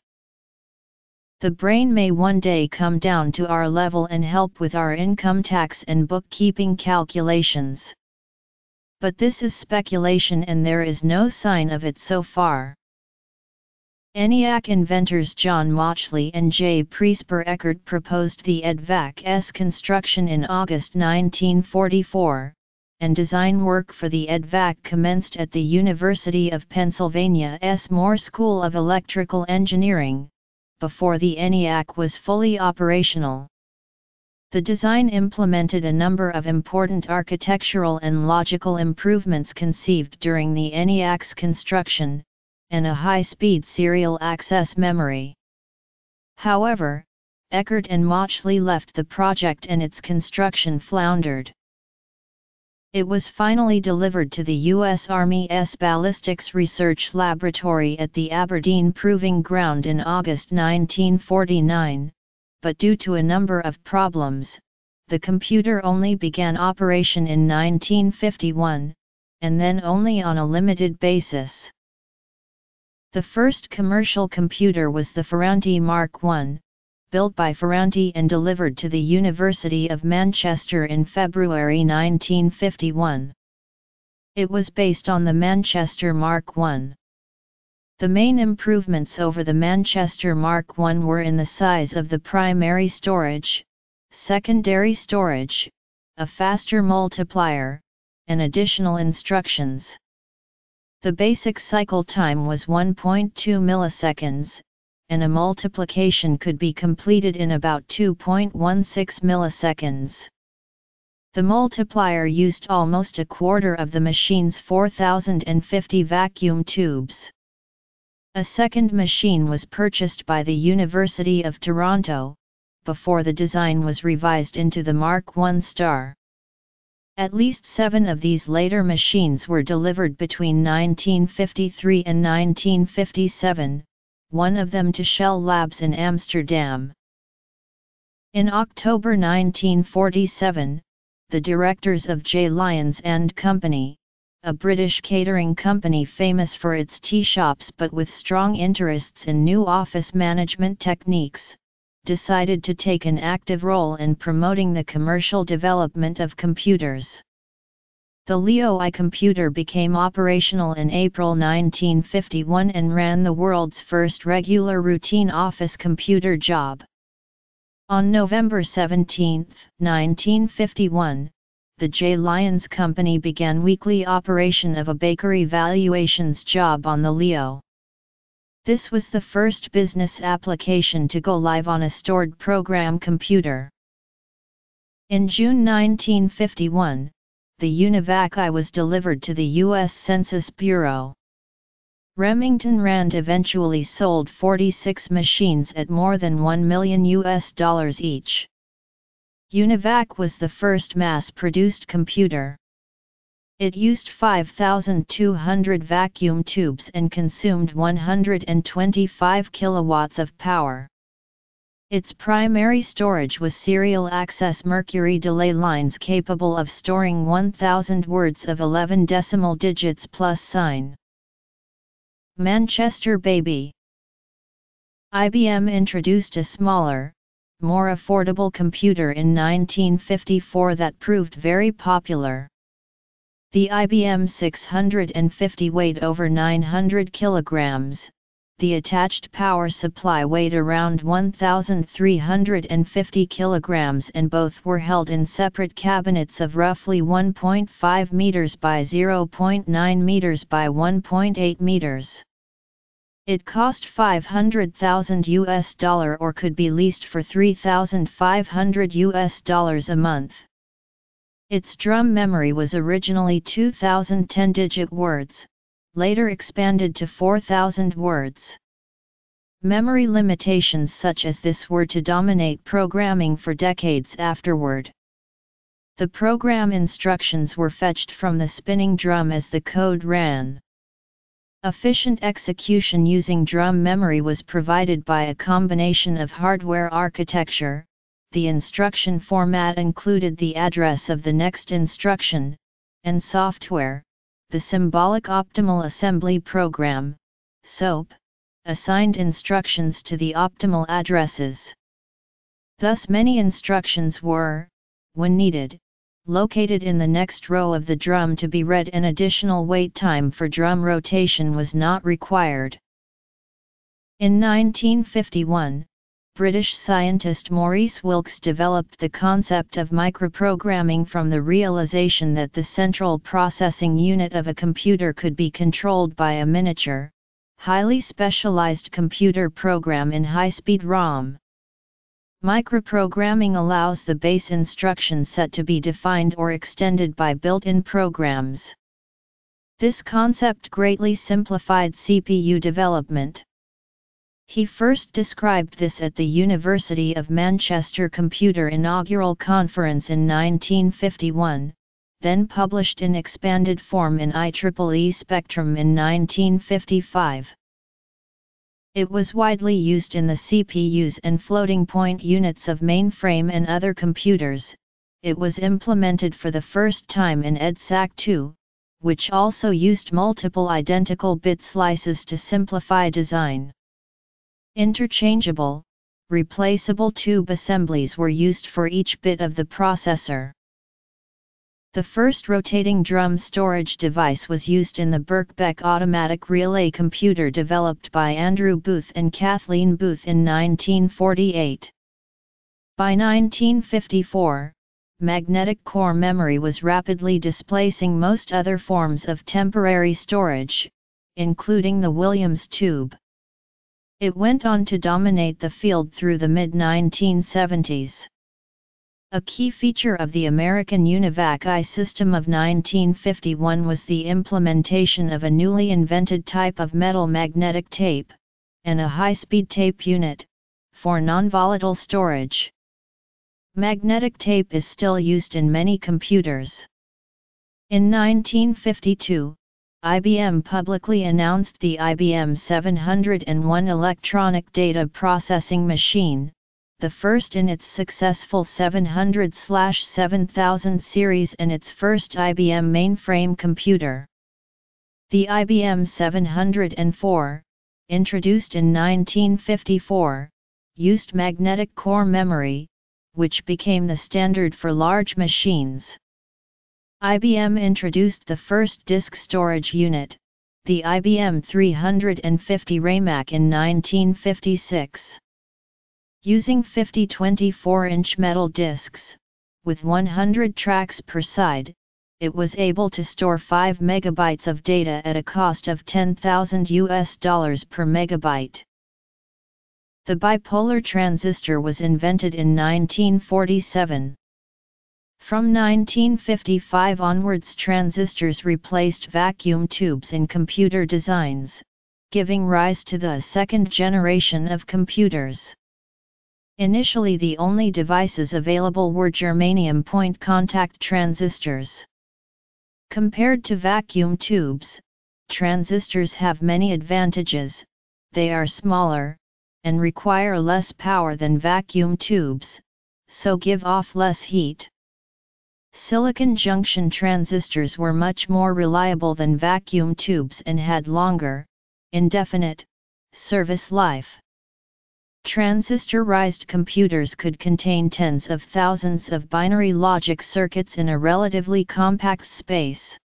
The brain may one day come down to our level and help with our income tax and bookkeeping calculations. But this is speculation and there is no sign of it so far. ENIAC inventors John Mauchly and J. Presper Eckert proposed the EDVAC's construction in August 1944, and design work for the EDVAC commenced at the University of Pennsylvania's Moore School of Electrical Engineering, before the ENIAC was fully operational. The design implemented a number of important architectural and logical improvements conceived during the ENIAC's construction, and a high-speed serial access memory. However, Eckert and Mauchly left the project and its construction floundered. It was finally delivered to the U.S. Army's Ballistics Research Laboratory at the Aberdeen Proving Ground in August 1949, but due to a number of problems, the computer only began operation in 1951, and then only on a limited basis. The first commercial computer was the Ferranti Mark I, built by Ferranti and delivered to the University of Manchester in February 1951. It was based on the Manchester Mark I. The main improvements over the Manchester Mark I were in the size of the primary storage, secondary storage, a faster multiplier, and additional instructions. The basic cycle time was 1.2 milliseconds, and a multiplication could be completed in about 2.16 milliseconds. The multiplier used almost a quarter of the machine's 4050 vacuum tubes. A second machine was purchased by the University of Toronto, before the design was revised into the Mark I star. At least seven of these later machines were delivered between 1953 and 1957, one of them to Shell Labs in Amsterdam. In October 1947, the directors of J. Lyons and Company, a British catering company famous for its tea shops but with strong interests in new office management techniques, decided to take an active role in promoting the commercial development of computers. The Leo I computer became operational in April 1951 and ran the world's first regular routine office computer job. On November 17, 1951, the J. Lyons Company began weekly operation of a bakery valuations job on the Leo. This was the first business application to go live on a stored program computer. In June 1951, the UNIVAC I was delivered to the U.S. Census Bureau. Remington Rand eventually sold 46 machines at more than 1 million US dollars each. UNIVAC was the first mass-produced computer. It used 5,200 vacuum tubes and consumed 125 kilowatts of power. Its primary storage was serial access mercury delay lines capable of storing 1000 words of 11 decimal digits plus sign. Manchester Baby IBM introduced a smaller, more affordable computer in 1954 that proved very popular. The IBM 650 weighed over 900 kilograms, the attached power supply weighed around 1,350 kilograms and both were held in separate cabinets of roughly 1.5 meters by 0.9 meters by 1.8 meters. It cost 500,000 US dollar or could be leased for 3,500 US dollars a month. Its drum memory was originally 2010 digit words, later expanded to 4000 words. Memory limitations such as this were to dominate programming for decades afterward. The program instructions were fetched from the spinning drum as the code ran. Efficient execution using drum memory was provided by a combination of hardware architecture, the instruction format included the address of the next instruction, and software, the Symbolic Optimal Assembly Program, SOAP, assigned instructions to the optimal addresses. Thus many instructions were, when needed, located in the next row of the drum to be read and additional wait time for drum rotation was not required. In 1951, British scientist Maurice Wilkes developed the concept of microprogramming from the realization that the central processing unit of a computer could be controlled by a miniature, highly specialized computer program in high-speed ROM. Microprogramming allows the base instruction set to be defined or extended by built-in programs. This concept greatly simplified CPU development. He first described this at the University of Manchester Computer Inaugural Conference in 1951, then published in expanded form in IEEE Spectrum in 1955. It was widely used in the CPUs and floating point units of mainframe and other computers. It was implemented for the first time in EDSAC2, which also used multiple identical bit slices to simplify design. Interchangeable, replaceable tube assemblies were used for each bit of the processor. The first rotating drum storage device was used in the Birkbeck automatic relay computer developed by Andrew Booth and Kathleen Booth in 1948. By 1954, magnetic core memory was rapidly displacing most other forms of temporary storage, including the Williams tube. It went on to dominate the field through the mid-1970s. A key feature of the American UNIVAC I system of 1951 was the implementation of a newly invented type of metal magnetic tape, and a high-speed tape unit, for non-volatile storage. Magnetic tape is still used in many computers. In 1952, IBM publicly announced the IBM 701 electronic data processing machine, the first in its successful 700-7000 series and its first IBM mainframe computer. The IBM 704, introduced in 1954, used magnetic core memory, which became the standard for large machines. IBM introduced the first disk storage unit, the IBM 350 RAMAC in 1956. Using 50 24-inch metal disks, with 100 tracks per side, it was able to store 5 megabytes of data at a cost of 10,000 US dollars per megabyte. The bipolar transistor was invented in 1947. From 1955 onwards transistors replaced vacuum tubes in computer designs, giving rise to the second generation of computers. Initially the only devices available were germanium point contact transistors. Compared to vacuum tubes, transistors have many advantages, they are smaller, and require less power than vacuum tubes, so give off less heat. Silicon junction transistors were much more reliable than vacuum tubes and had longer, indefinite, service life. Transistorized computers could contain tens of thousands of binary logic circuits in a relatively compact space.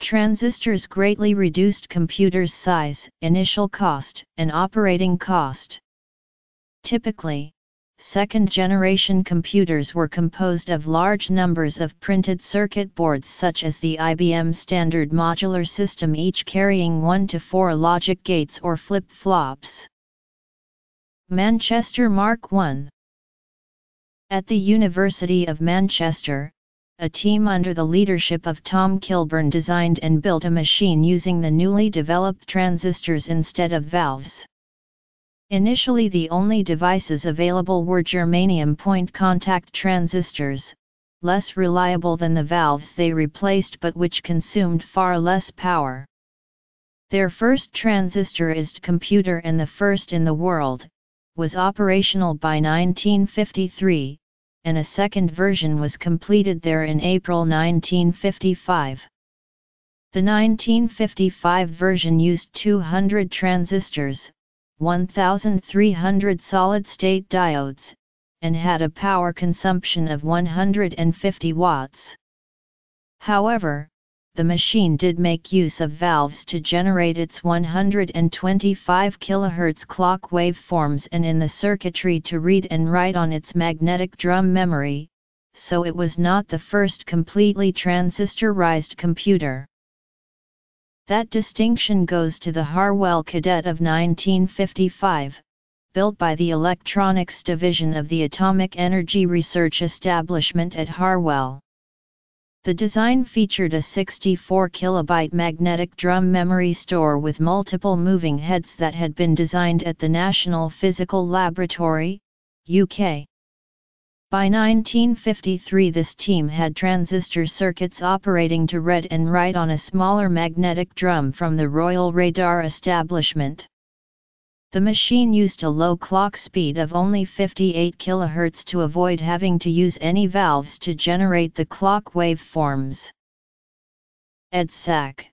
Transistors greatly reduced computers' size, initial cost, and operating cost. Typically, Second-generation computers were composed of large numbers of printed circuit boards such as the IBM Standard Modular System each carrying 1 to 4 logic gates or flip-flops. Manchester Mark I At the University of Manchester, a team under the leadership of Tom Kilburn designed and built a machine using the newly developed transistors instead of valves. Initially the only devices available were germanium point contact transistors, less reliable than the valves they replaced but which consumed far less power. Their first transistorized computer and the first in the world, was operational by 1953, and a second version was completed there in April 1955. The 1955 version used 200 transistors, 1,300 solid-state diodes, and had a power consumption of 150 watts. However, the machine did make use of valves to generate its 125 kHz clock waveforms and in the circuitry to read and write on its magnetic drum memory, so it was not the first completely transistorized computer. That distinction goes to the Harwell Cadet of 1955, built by the Electronics Division of the Atomic Energy Research Establishment at Harwell. The design featured a 64 kilobyte magnetic drum memory store with multiple moving heads that had been designed at the National Physical Laboratory, UK. By 1953 this team had transistor circuits operating to read and write on a smaller magnetic drum from the Royal Radar establishment. The machine used a low clock speed of only 58 kHz to avoid having to use any valves to generate the clock waveforms. EDSAC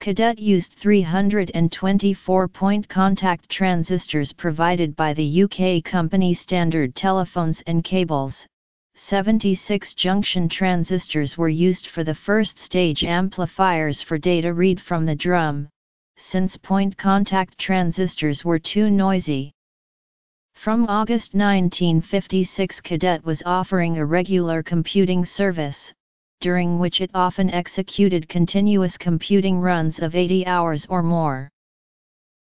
Cadet used 324-point contact transistors provided by the UK company Standard Telephones and Cables. 76 junction transistors were used for the first stage amplifiers for data read from the drum, since point contact transistors were too noisy. From August 1956 Cadet was offering a regular computing service, during which it often executed continuous computing runs of 80 hours or more.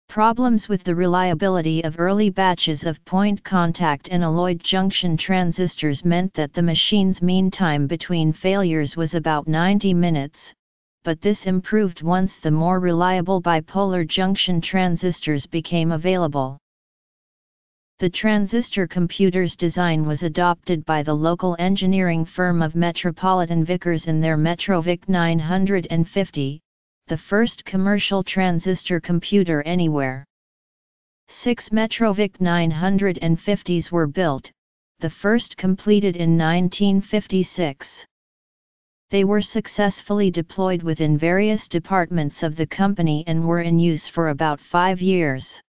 Problems with the reliability of early batches of point contact and alloyed junction transistors meant that the machine's mean time between failures was about 90 minutes, but this improved once the more reliable bipolar junction transistors became available. The transistor computer's design was adopted by the local engineering firm of Metropolitan Vickers in their Metrovick 950, the first commercial transistor computer anywhere. Six Metrovick 950s were built, the first completed in 1956. They were successfully deployed within various departments of the company and were in use for about five years.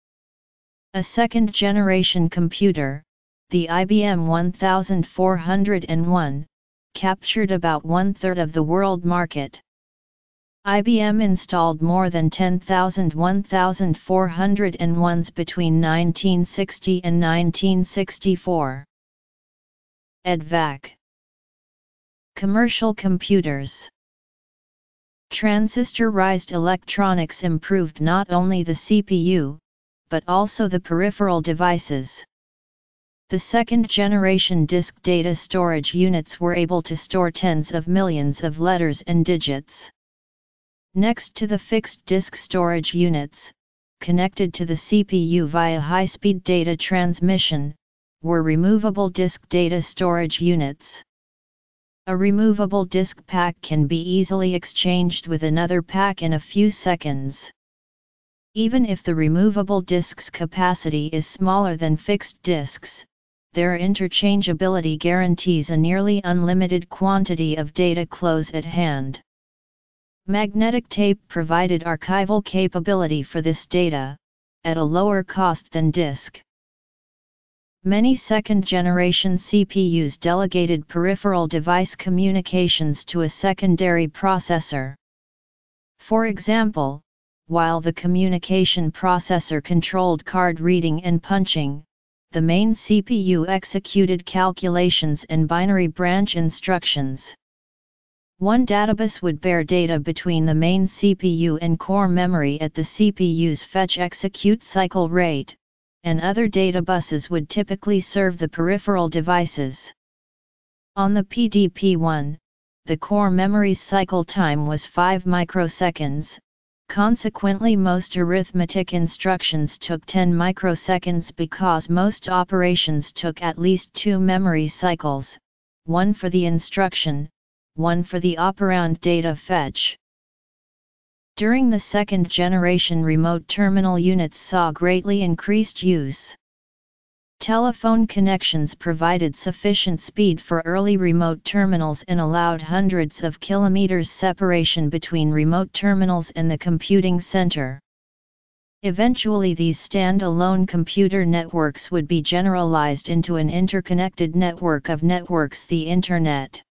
A second-generation computer, the IBM 1401, captured about one-third of the world market. IBM installed more than 10,000 1401s between 1960 and 1964. EDVAC Commercial computers Transistorized electronics improved not only the CPU, but also the peripheral devices. The second-generation disk data storage units were able to store tens of millions of letters and digits. Next to the fixed disk storage units, connected to the CPU via high-speed data transmission, were removable disk data storage units. A removable disk pack can be easily exchanged with another pack in a few seconds. Even if the removable disk's capacity is smaller than fixed disks, their interchangeability guarantees a nearly unlimited quantity of data close at hand. Magnetic tape provided archival capability for this data, at a lower cost than disk. Many second-generation CPUs delegated peripheral device communications to a secondary processor. For example, while the communication processor controlled card reading and punching, the main CPU executed calculations and binary branch instructions. One databus would bear data between the main CPU and core memory at the CPU's fetch execute cycle rate, and other data buses would typically serve the peripheral devices. On the PDP-1, the core memory's cycle time was 5 microseconds, consequently most arithmetic instructions took 10 microseconds because most operations took at least two memory cycles, one for the instruction, one for the operand data fetch. During the second generation remote terminal units saw greatly increased use. Telephone connections provided sufficient speed for early remote terminals and allowed hundreds of kilometers separation between remote terminals and the computing center. Eventually these stand-alone computer networks would be generalized into an interconnected network of networks the Internet.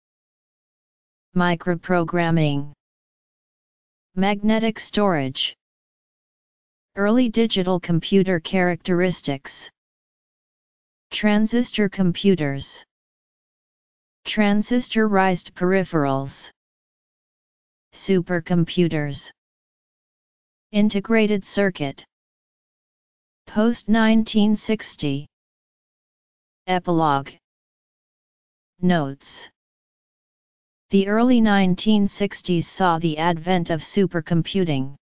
Microprogramming Magnetic storage. Early digital computer characteristics. Transistor computers. Transistorized peripherals. Supercomputers. Integrated circuit. Post-1960 Epilogue. Notes the early 1960s saw the advent of supercomputing.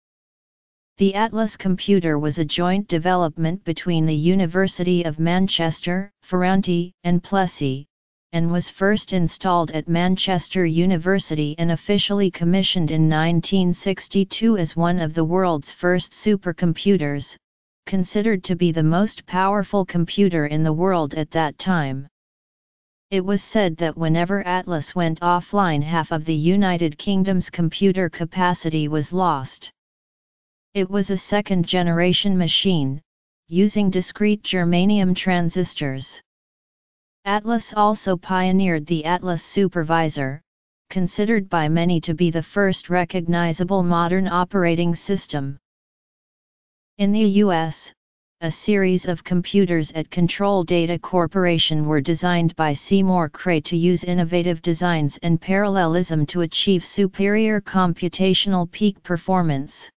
The Atlas computer was a joint development between the University of Manchester, Ferranti, and Plessey, and was first installed at Manchester University and officially commissioned in 1962 as one of the world's first supercomputers, considered to be the most powerful computer in the world at that time. It was said that whenever Atlas went offline half of the United Kingdom's computer capacity was lost. It was a second-generation machine, using discrete germanium transistors. Atlas also pioneered the Atlas Supervisor, considered by many to be the first recognizable modern operating system. In the US, a series of computers at Control Data Corporation were designed by Seymour Cray to use innovative designs and parallelism to achieve superior computational peak performance.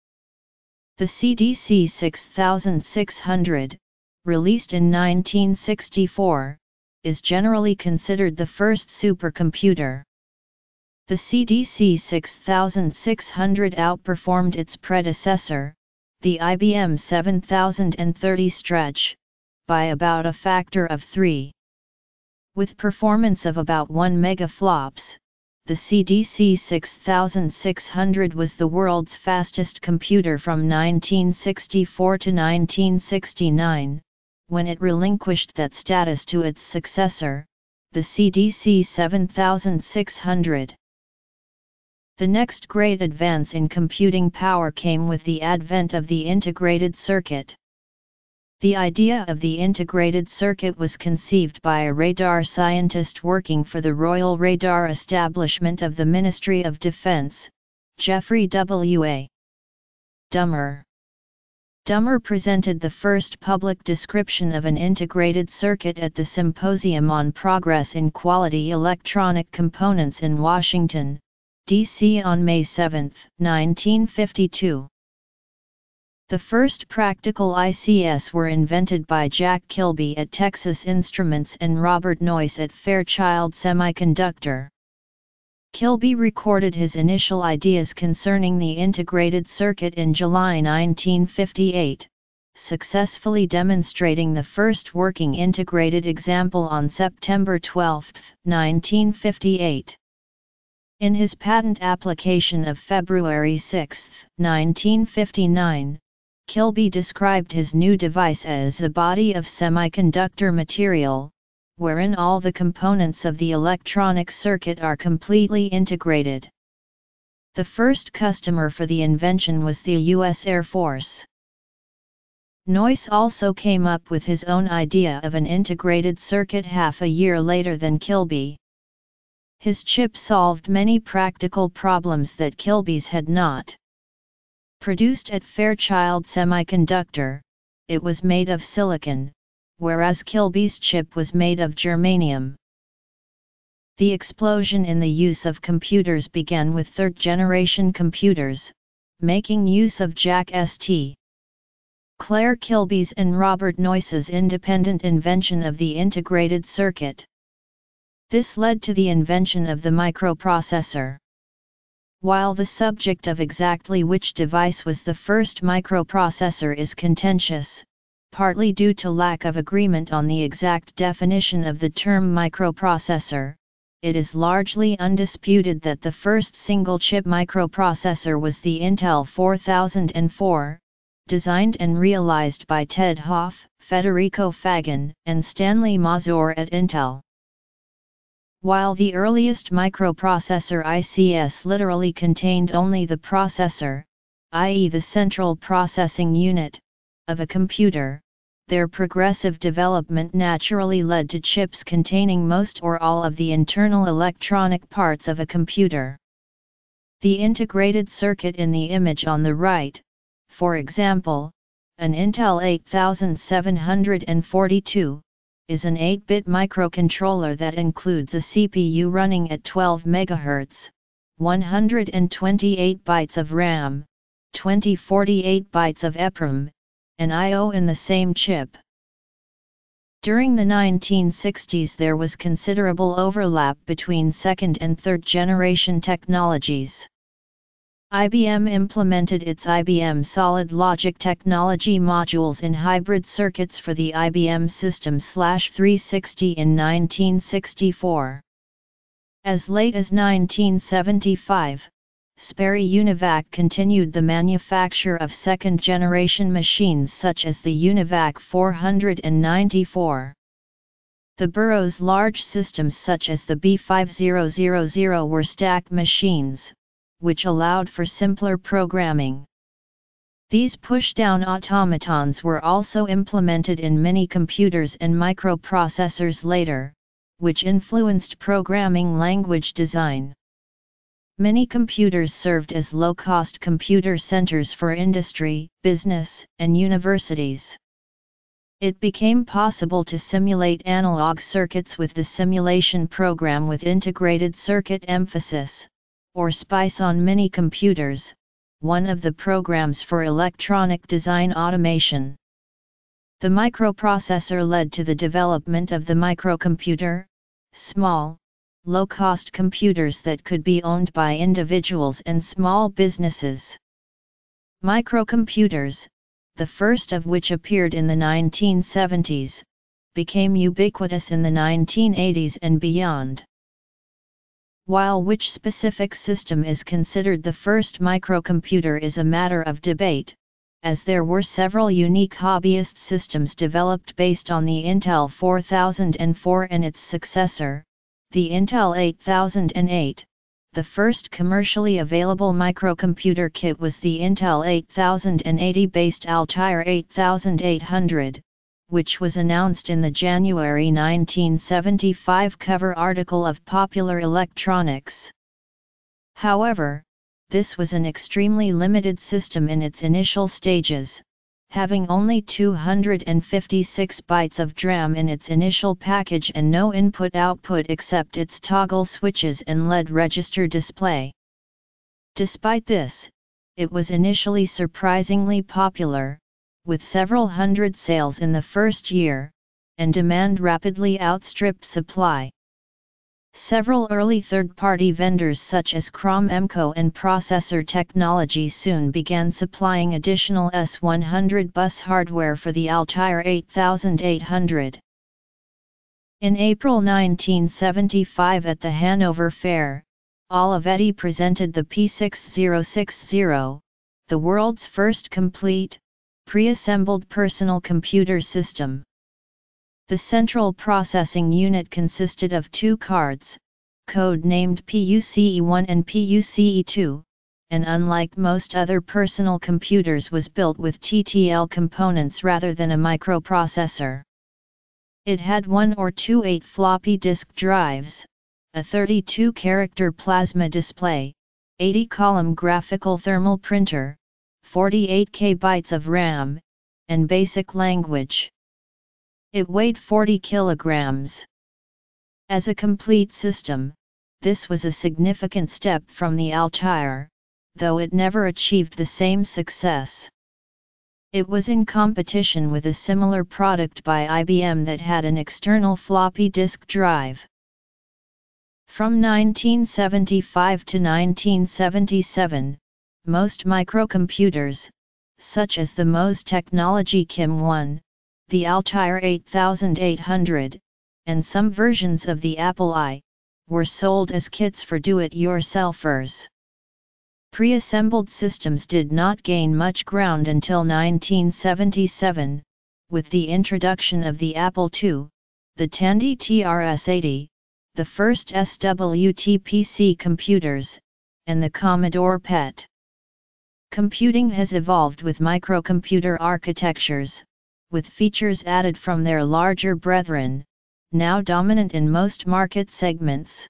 The CDC 6600, released in 1964, is generally considered the first supercomputer. The CDC 6600 outperformed its predecessor, the IBM 7030 Stretch, by about a factor of 3. With performance of about 1 megaflops, the CDC 6600 was the world's fastest computer from 1964 to 1969, when it relinquished that status to its successor, the CDC 7600. The next great advance in computing power came with the advent of the integrated circuit. The idea of the integrated circuit was conceived by a radar scientist working for the Royal Radar Establishment of the Ministry of Defense, Geoffrey W.A. Dummer. Dummer presented the first public description of an integrated circuit at the Symposium on Progress in Quality Electronic Components in Washington, D.C. on May 7, 1952. The first practical ICs were invented by Jack Kilby at Texas Instruments and Robert Noyce at Fairchild Semiconductor. Kilby recorded his initial ideas concerning the integrated circuit in July 1958, successfully demonstrating the first working integrated example on September 12, 1958. In his patent application of February 6, 1959, Kilby described his new device as a body of semiconductor material, wherein all the components of the electronic circuit are completely integrated. The first customer for the invention was the U.S. Air Force. Noyce also came up with his own idea of an integrated circuit half a year later than Kilby. His chip solved many practical problems that Kilby's had not. Produced at Fairchild Semiconductor, it was made of silicon, whereas Kilby's chip was made of germanium. The explosion in the use of computers began with third-generation computers, making use of Jack St. Clair Kilby's and Robert Noyce's independent invention of the integrated circuit. This led to the invention of the microprocessor. While the subject of exactly which device was the first microprocessor is contentious, partly due to lack of agreement on the exact definition of the term microprocessor, it is largely undisputed that the first single-chip microprocessor was the Intel 4004, designed and realized by Ted Hoff, Federico Faggin, and Stanley Mazor at Intel. While the earliest microprocessor ICs literally contained only the processor, i.e. the central processing unit, of a computer, their progressive development naturally led to chips containing most or all of the internal electronic parts of a computer. The integrated circuit in the image on the right, for example, an Intel 8742, is an 8-bit microcontroller that includes a CPU running at 12 MHz, 128 bytes of RAM, 2048 bytes of EPROM, and I.O. in the same chip. During the 1960s there was considerable overlap between second and third generation technologies. IBM implemented its IBM Solid Logic technology modules in hybrid circuits for the IBM System 360 in 1964. As late as 1975, Sperry Univac continued the manufacture of second-generation machines such as the Univac 494. The Burroughs large systems such as the B5000 were stack machines, which allowed for simpler programming. These push-down automatons were also implemented in many computers and microprocessors later, which influenced programming language design. Many computers served as low-cost computer centers for industry, business, and universities. It became possible to simulate analog circuits with the simulation program with integrated circuit emphasis, or SPICE on many computers, one of the programs for electronic design automation. The microprocessor led to the development of the microcomputer, small, low-cost computers that could be owned by individuals and small businesses. Microcomputers, the first of which appeared in the 1970s, became ubiquitous in the 1980s and beyond. While which specific system is considered the first microcomputer is a matter of debate, as there were several unique hobbyist systems developed based on the Intel 4004 and its successor, the Intel 8008. The first commercially available microcomputer kit was the Intel 8080-based Altair 8800, which was announced in the January 1975 cover article of Popular Electronics. However, this was an extremely limited system in its initial stages, having only 256 bytes of DRAM in its initial package and no input-output except its toggle switches and LED register display. Despite this, it was initially surprisingly popular, with several hundred sales in the first year, and demand rapidly outstripped supply. Several early third-party vendors such as Cromemco and Processor Technology soon began supplying additional S100 bus hardware for the Altair 8800. In April 1975 at the Hanover Fair, Olivetti presented the P6060, the world's first complete, pre-assembled personal computer system. The central processing unit consisted of two cards, code-named PUCE1 and PUCE2, and unlike most other personal computers was built with TTL components rather than a microprocessor. It had one or two 8 floppy disk drives, a 32-character plasma display, 80-column graphical thermal printer, 48 KB of RAM, and basic language. It weighed 40 kilograms. As a complete system, this was a significant step from the Altair, though it never achieved the same success. It was in competition with a similar product by IBM that had an external floppy disk drive. From 1975 to 1977, most microcomputers, such as the MOS Technology KIM 1, the Altair 8800, and some versions of the Apple I, were sold as kits for do-it-yourselfers. Pre-assembled systems did not gain much ground until 1977, with the introduction of the Apple II, the Tandy TRS-80, the first SWT-PC computers, and the Commodore PET. Computing has evolved with microcomputer architectures, with features added from their larger brethren, now dominant in most market segments.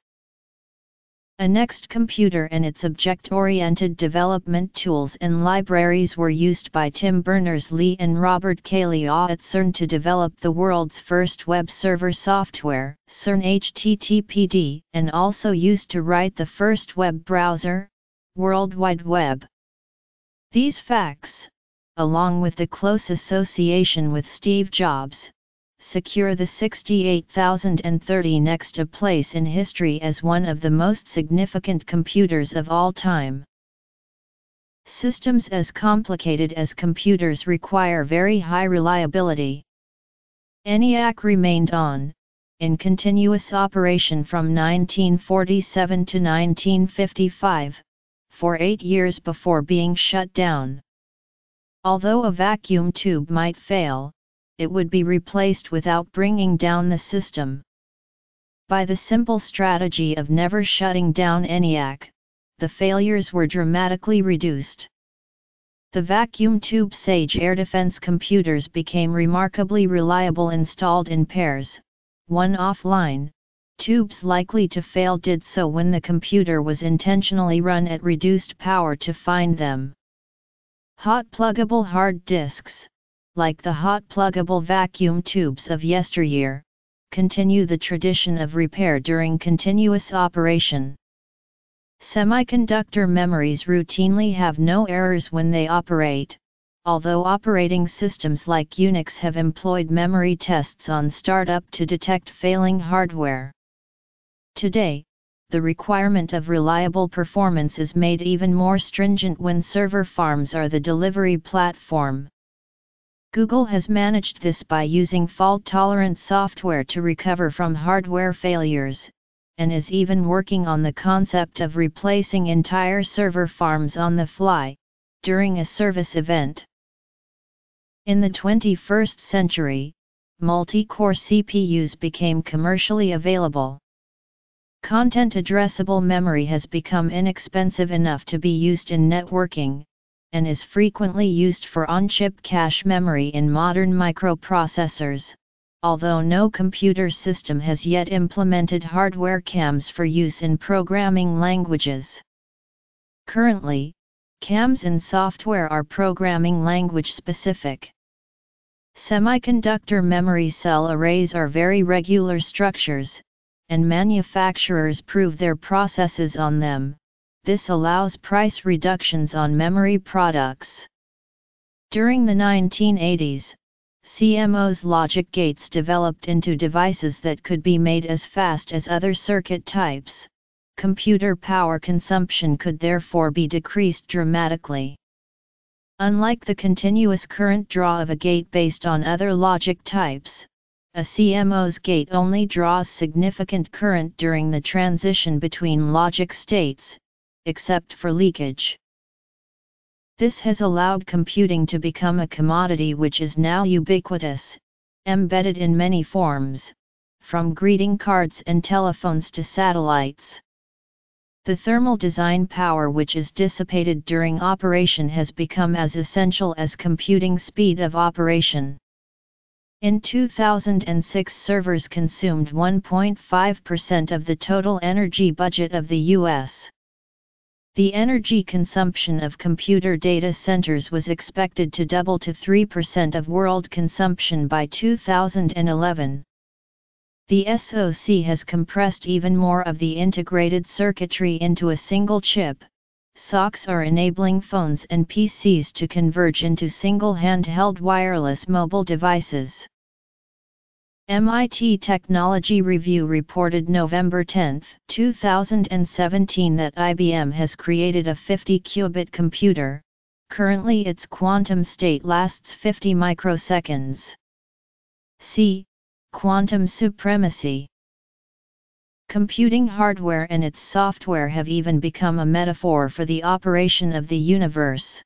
A NeXT computer and its object-oriented development tools and libraries were used by Tim Berners-Lee and Robert Cailliau at CERN to develop the world's first web server software, CERN HTTPD, and also used to write the first web browser, World Wide Web. These facts, along with the close association with Steve Jobs, secure the 68030 NeXT a place in history as one of the most significant computers of all time. Systems as complicated as computers require very high reliability. ENIAC remained on, in continuous operation from 1947 to 1955, for eight years before being shut down. Although a vacuum tube might fail, it would be replaced without bringing down the system. By the simple strategy of never shutting down ENIAC, the failures were dramatically reduced. The vacuum tube Sage air defense computers became remarkably reliable installed in pairs, one offline, tubes likely to fail did so when the computer was intentionally run at reduced power to find them. Hot pluggable hard disks, like the hot pluggable vacuum tubes of yesteryear, continue the tradition of repair during continuous operation. Semiconductor memories routinely have no errors when they operate, although operating systems like Unix have employed memory tests on startup to detect failing hardware. Today, the requirement of reliable performance is made even more stringent when server farms are the delivery platform. Google has managed this by using fault-tolerant software to recover from hardware failures, and is even working on the concept of replacing entire server farms on the fly, during a service event. In the 21st century, multi-core CPUs became commercially available. Content addressable memory has become inexpensive enough to be used in networking, and is frequently used for on-chip cache memory in modern microprocessors, although no computer system has yet implemented hardware CAMs for use in programming languages. Currently, CAMs in software are programming language specific. Semiconductor memory cell arrays are very regular structures, and manufacturers prove their processes on them, this allows price reductions on memory products. During the 1980s, CMOS logic gates developed into devices that could be made as fast as other circuit types. Computer power consumption could therefore be decreased dramatically. Unlike the continuous current draw of a gate based on other logic types, a CMOS gate only draws significant current during the transition between logic states, except for leakage. This has allowed computing to become a commodity which is now ubiquitous, embedded in many forms, from greeting cards and telephones to satellites. The thermal design power which is dissipated during operation has become as essential as computing speed of operation. In 2006 servers consumed 1.5% of the total energy budget of the U.S. The energy consumption of computer data centers was expected to double to 3% of world consumption by 2011. The SoC has compressed even more of the integrated circuitry into a single chip. SoCs are enabling phones and PCs to converge into single handheld wireless mobile devices. MIT Technology Review reported November 10, 2017 that IBM has created a 50-qubit computer, currently its quantum state lasts 50 microseconds. C. Quantum supremacy Computing hardware and its software have even become a metaphor for the operation of the universe.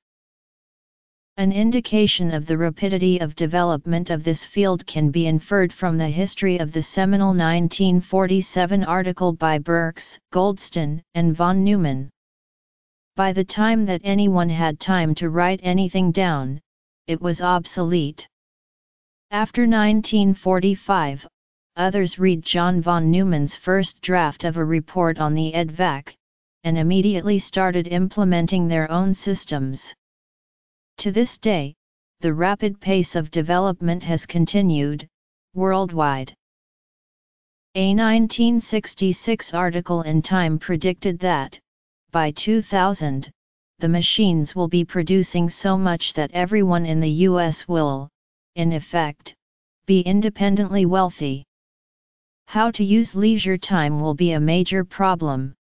An indication of the rapidity of development of this field can be inferred from the history of the seminal 1947 article by Burks, Goldstine, and von Neumann. By the time that anyone had time to write anything down, it was obsolete. After 1945, others read John von Neumann's first draft of a report on the EDVAC, and immediately started implementing their own systems. To this day, the rapid pace of development has continued, worldwide. A 1966 article in Time predicted that, by 2000, the machines will be producing so much that everyone in the US will, in effect, be independently wealthy. How to use leisure time will be a major problem.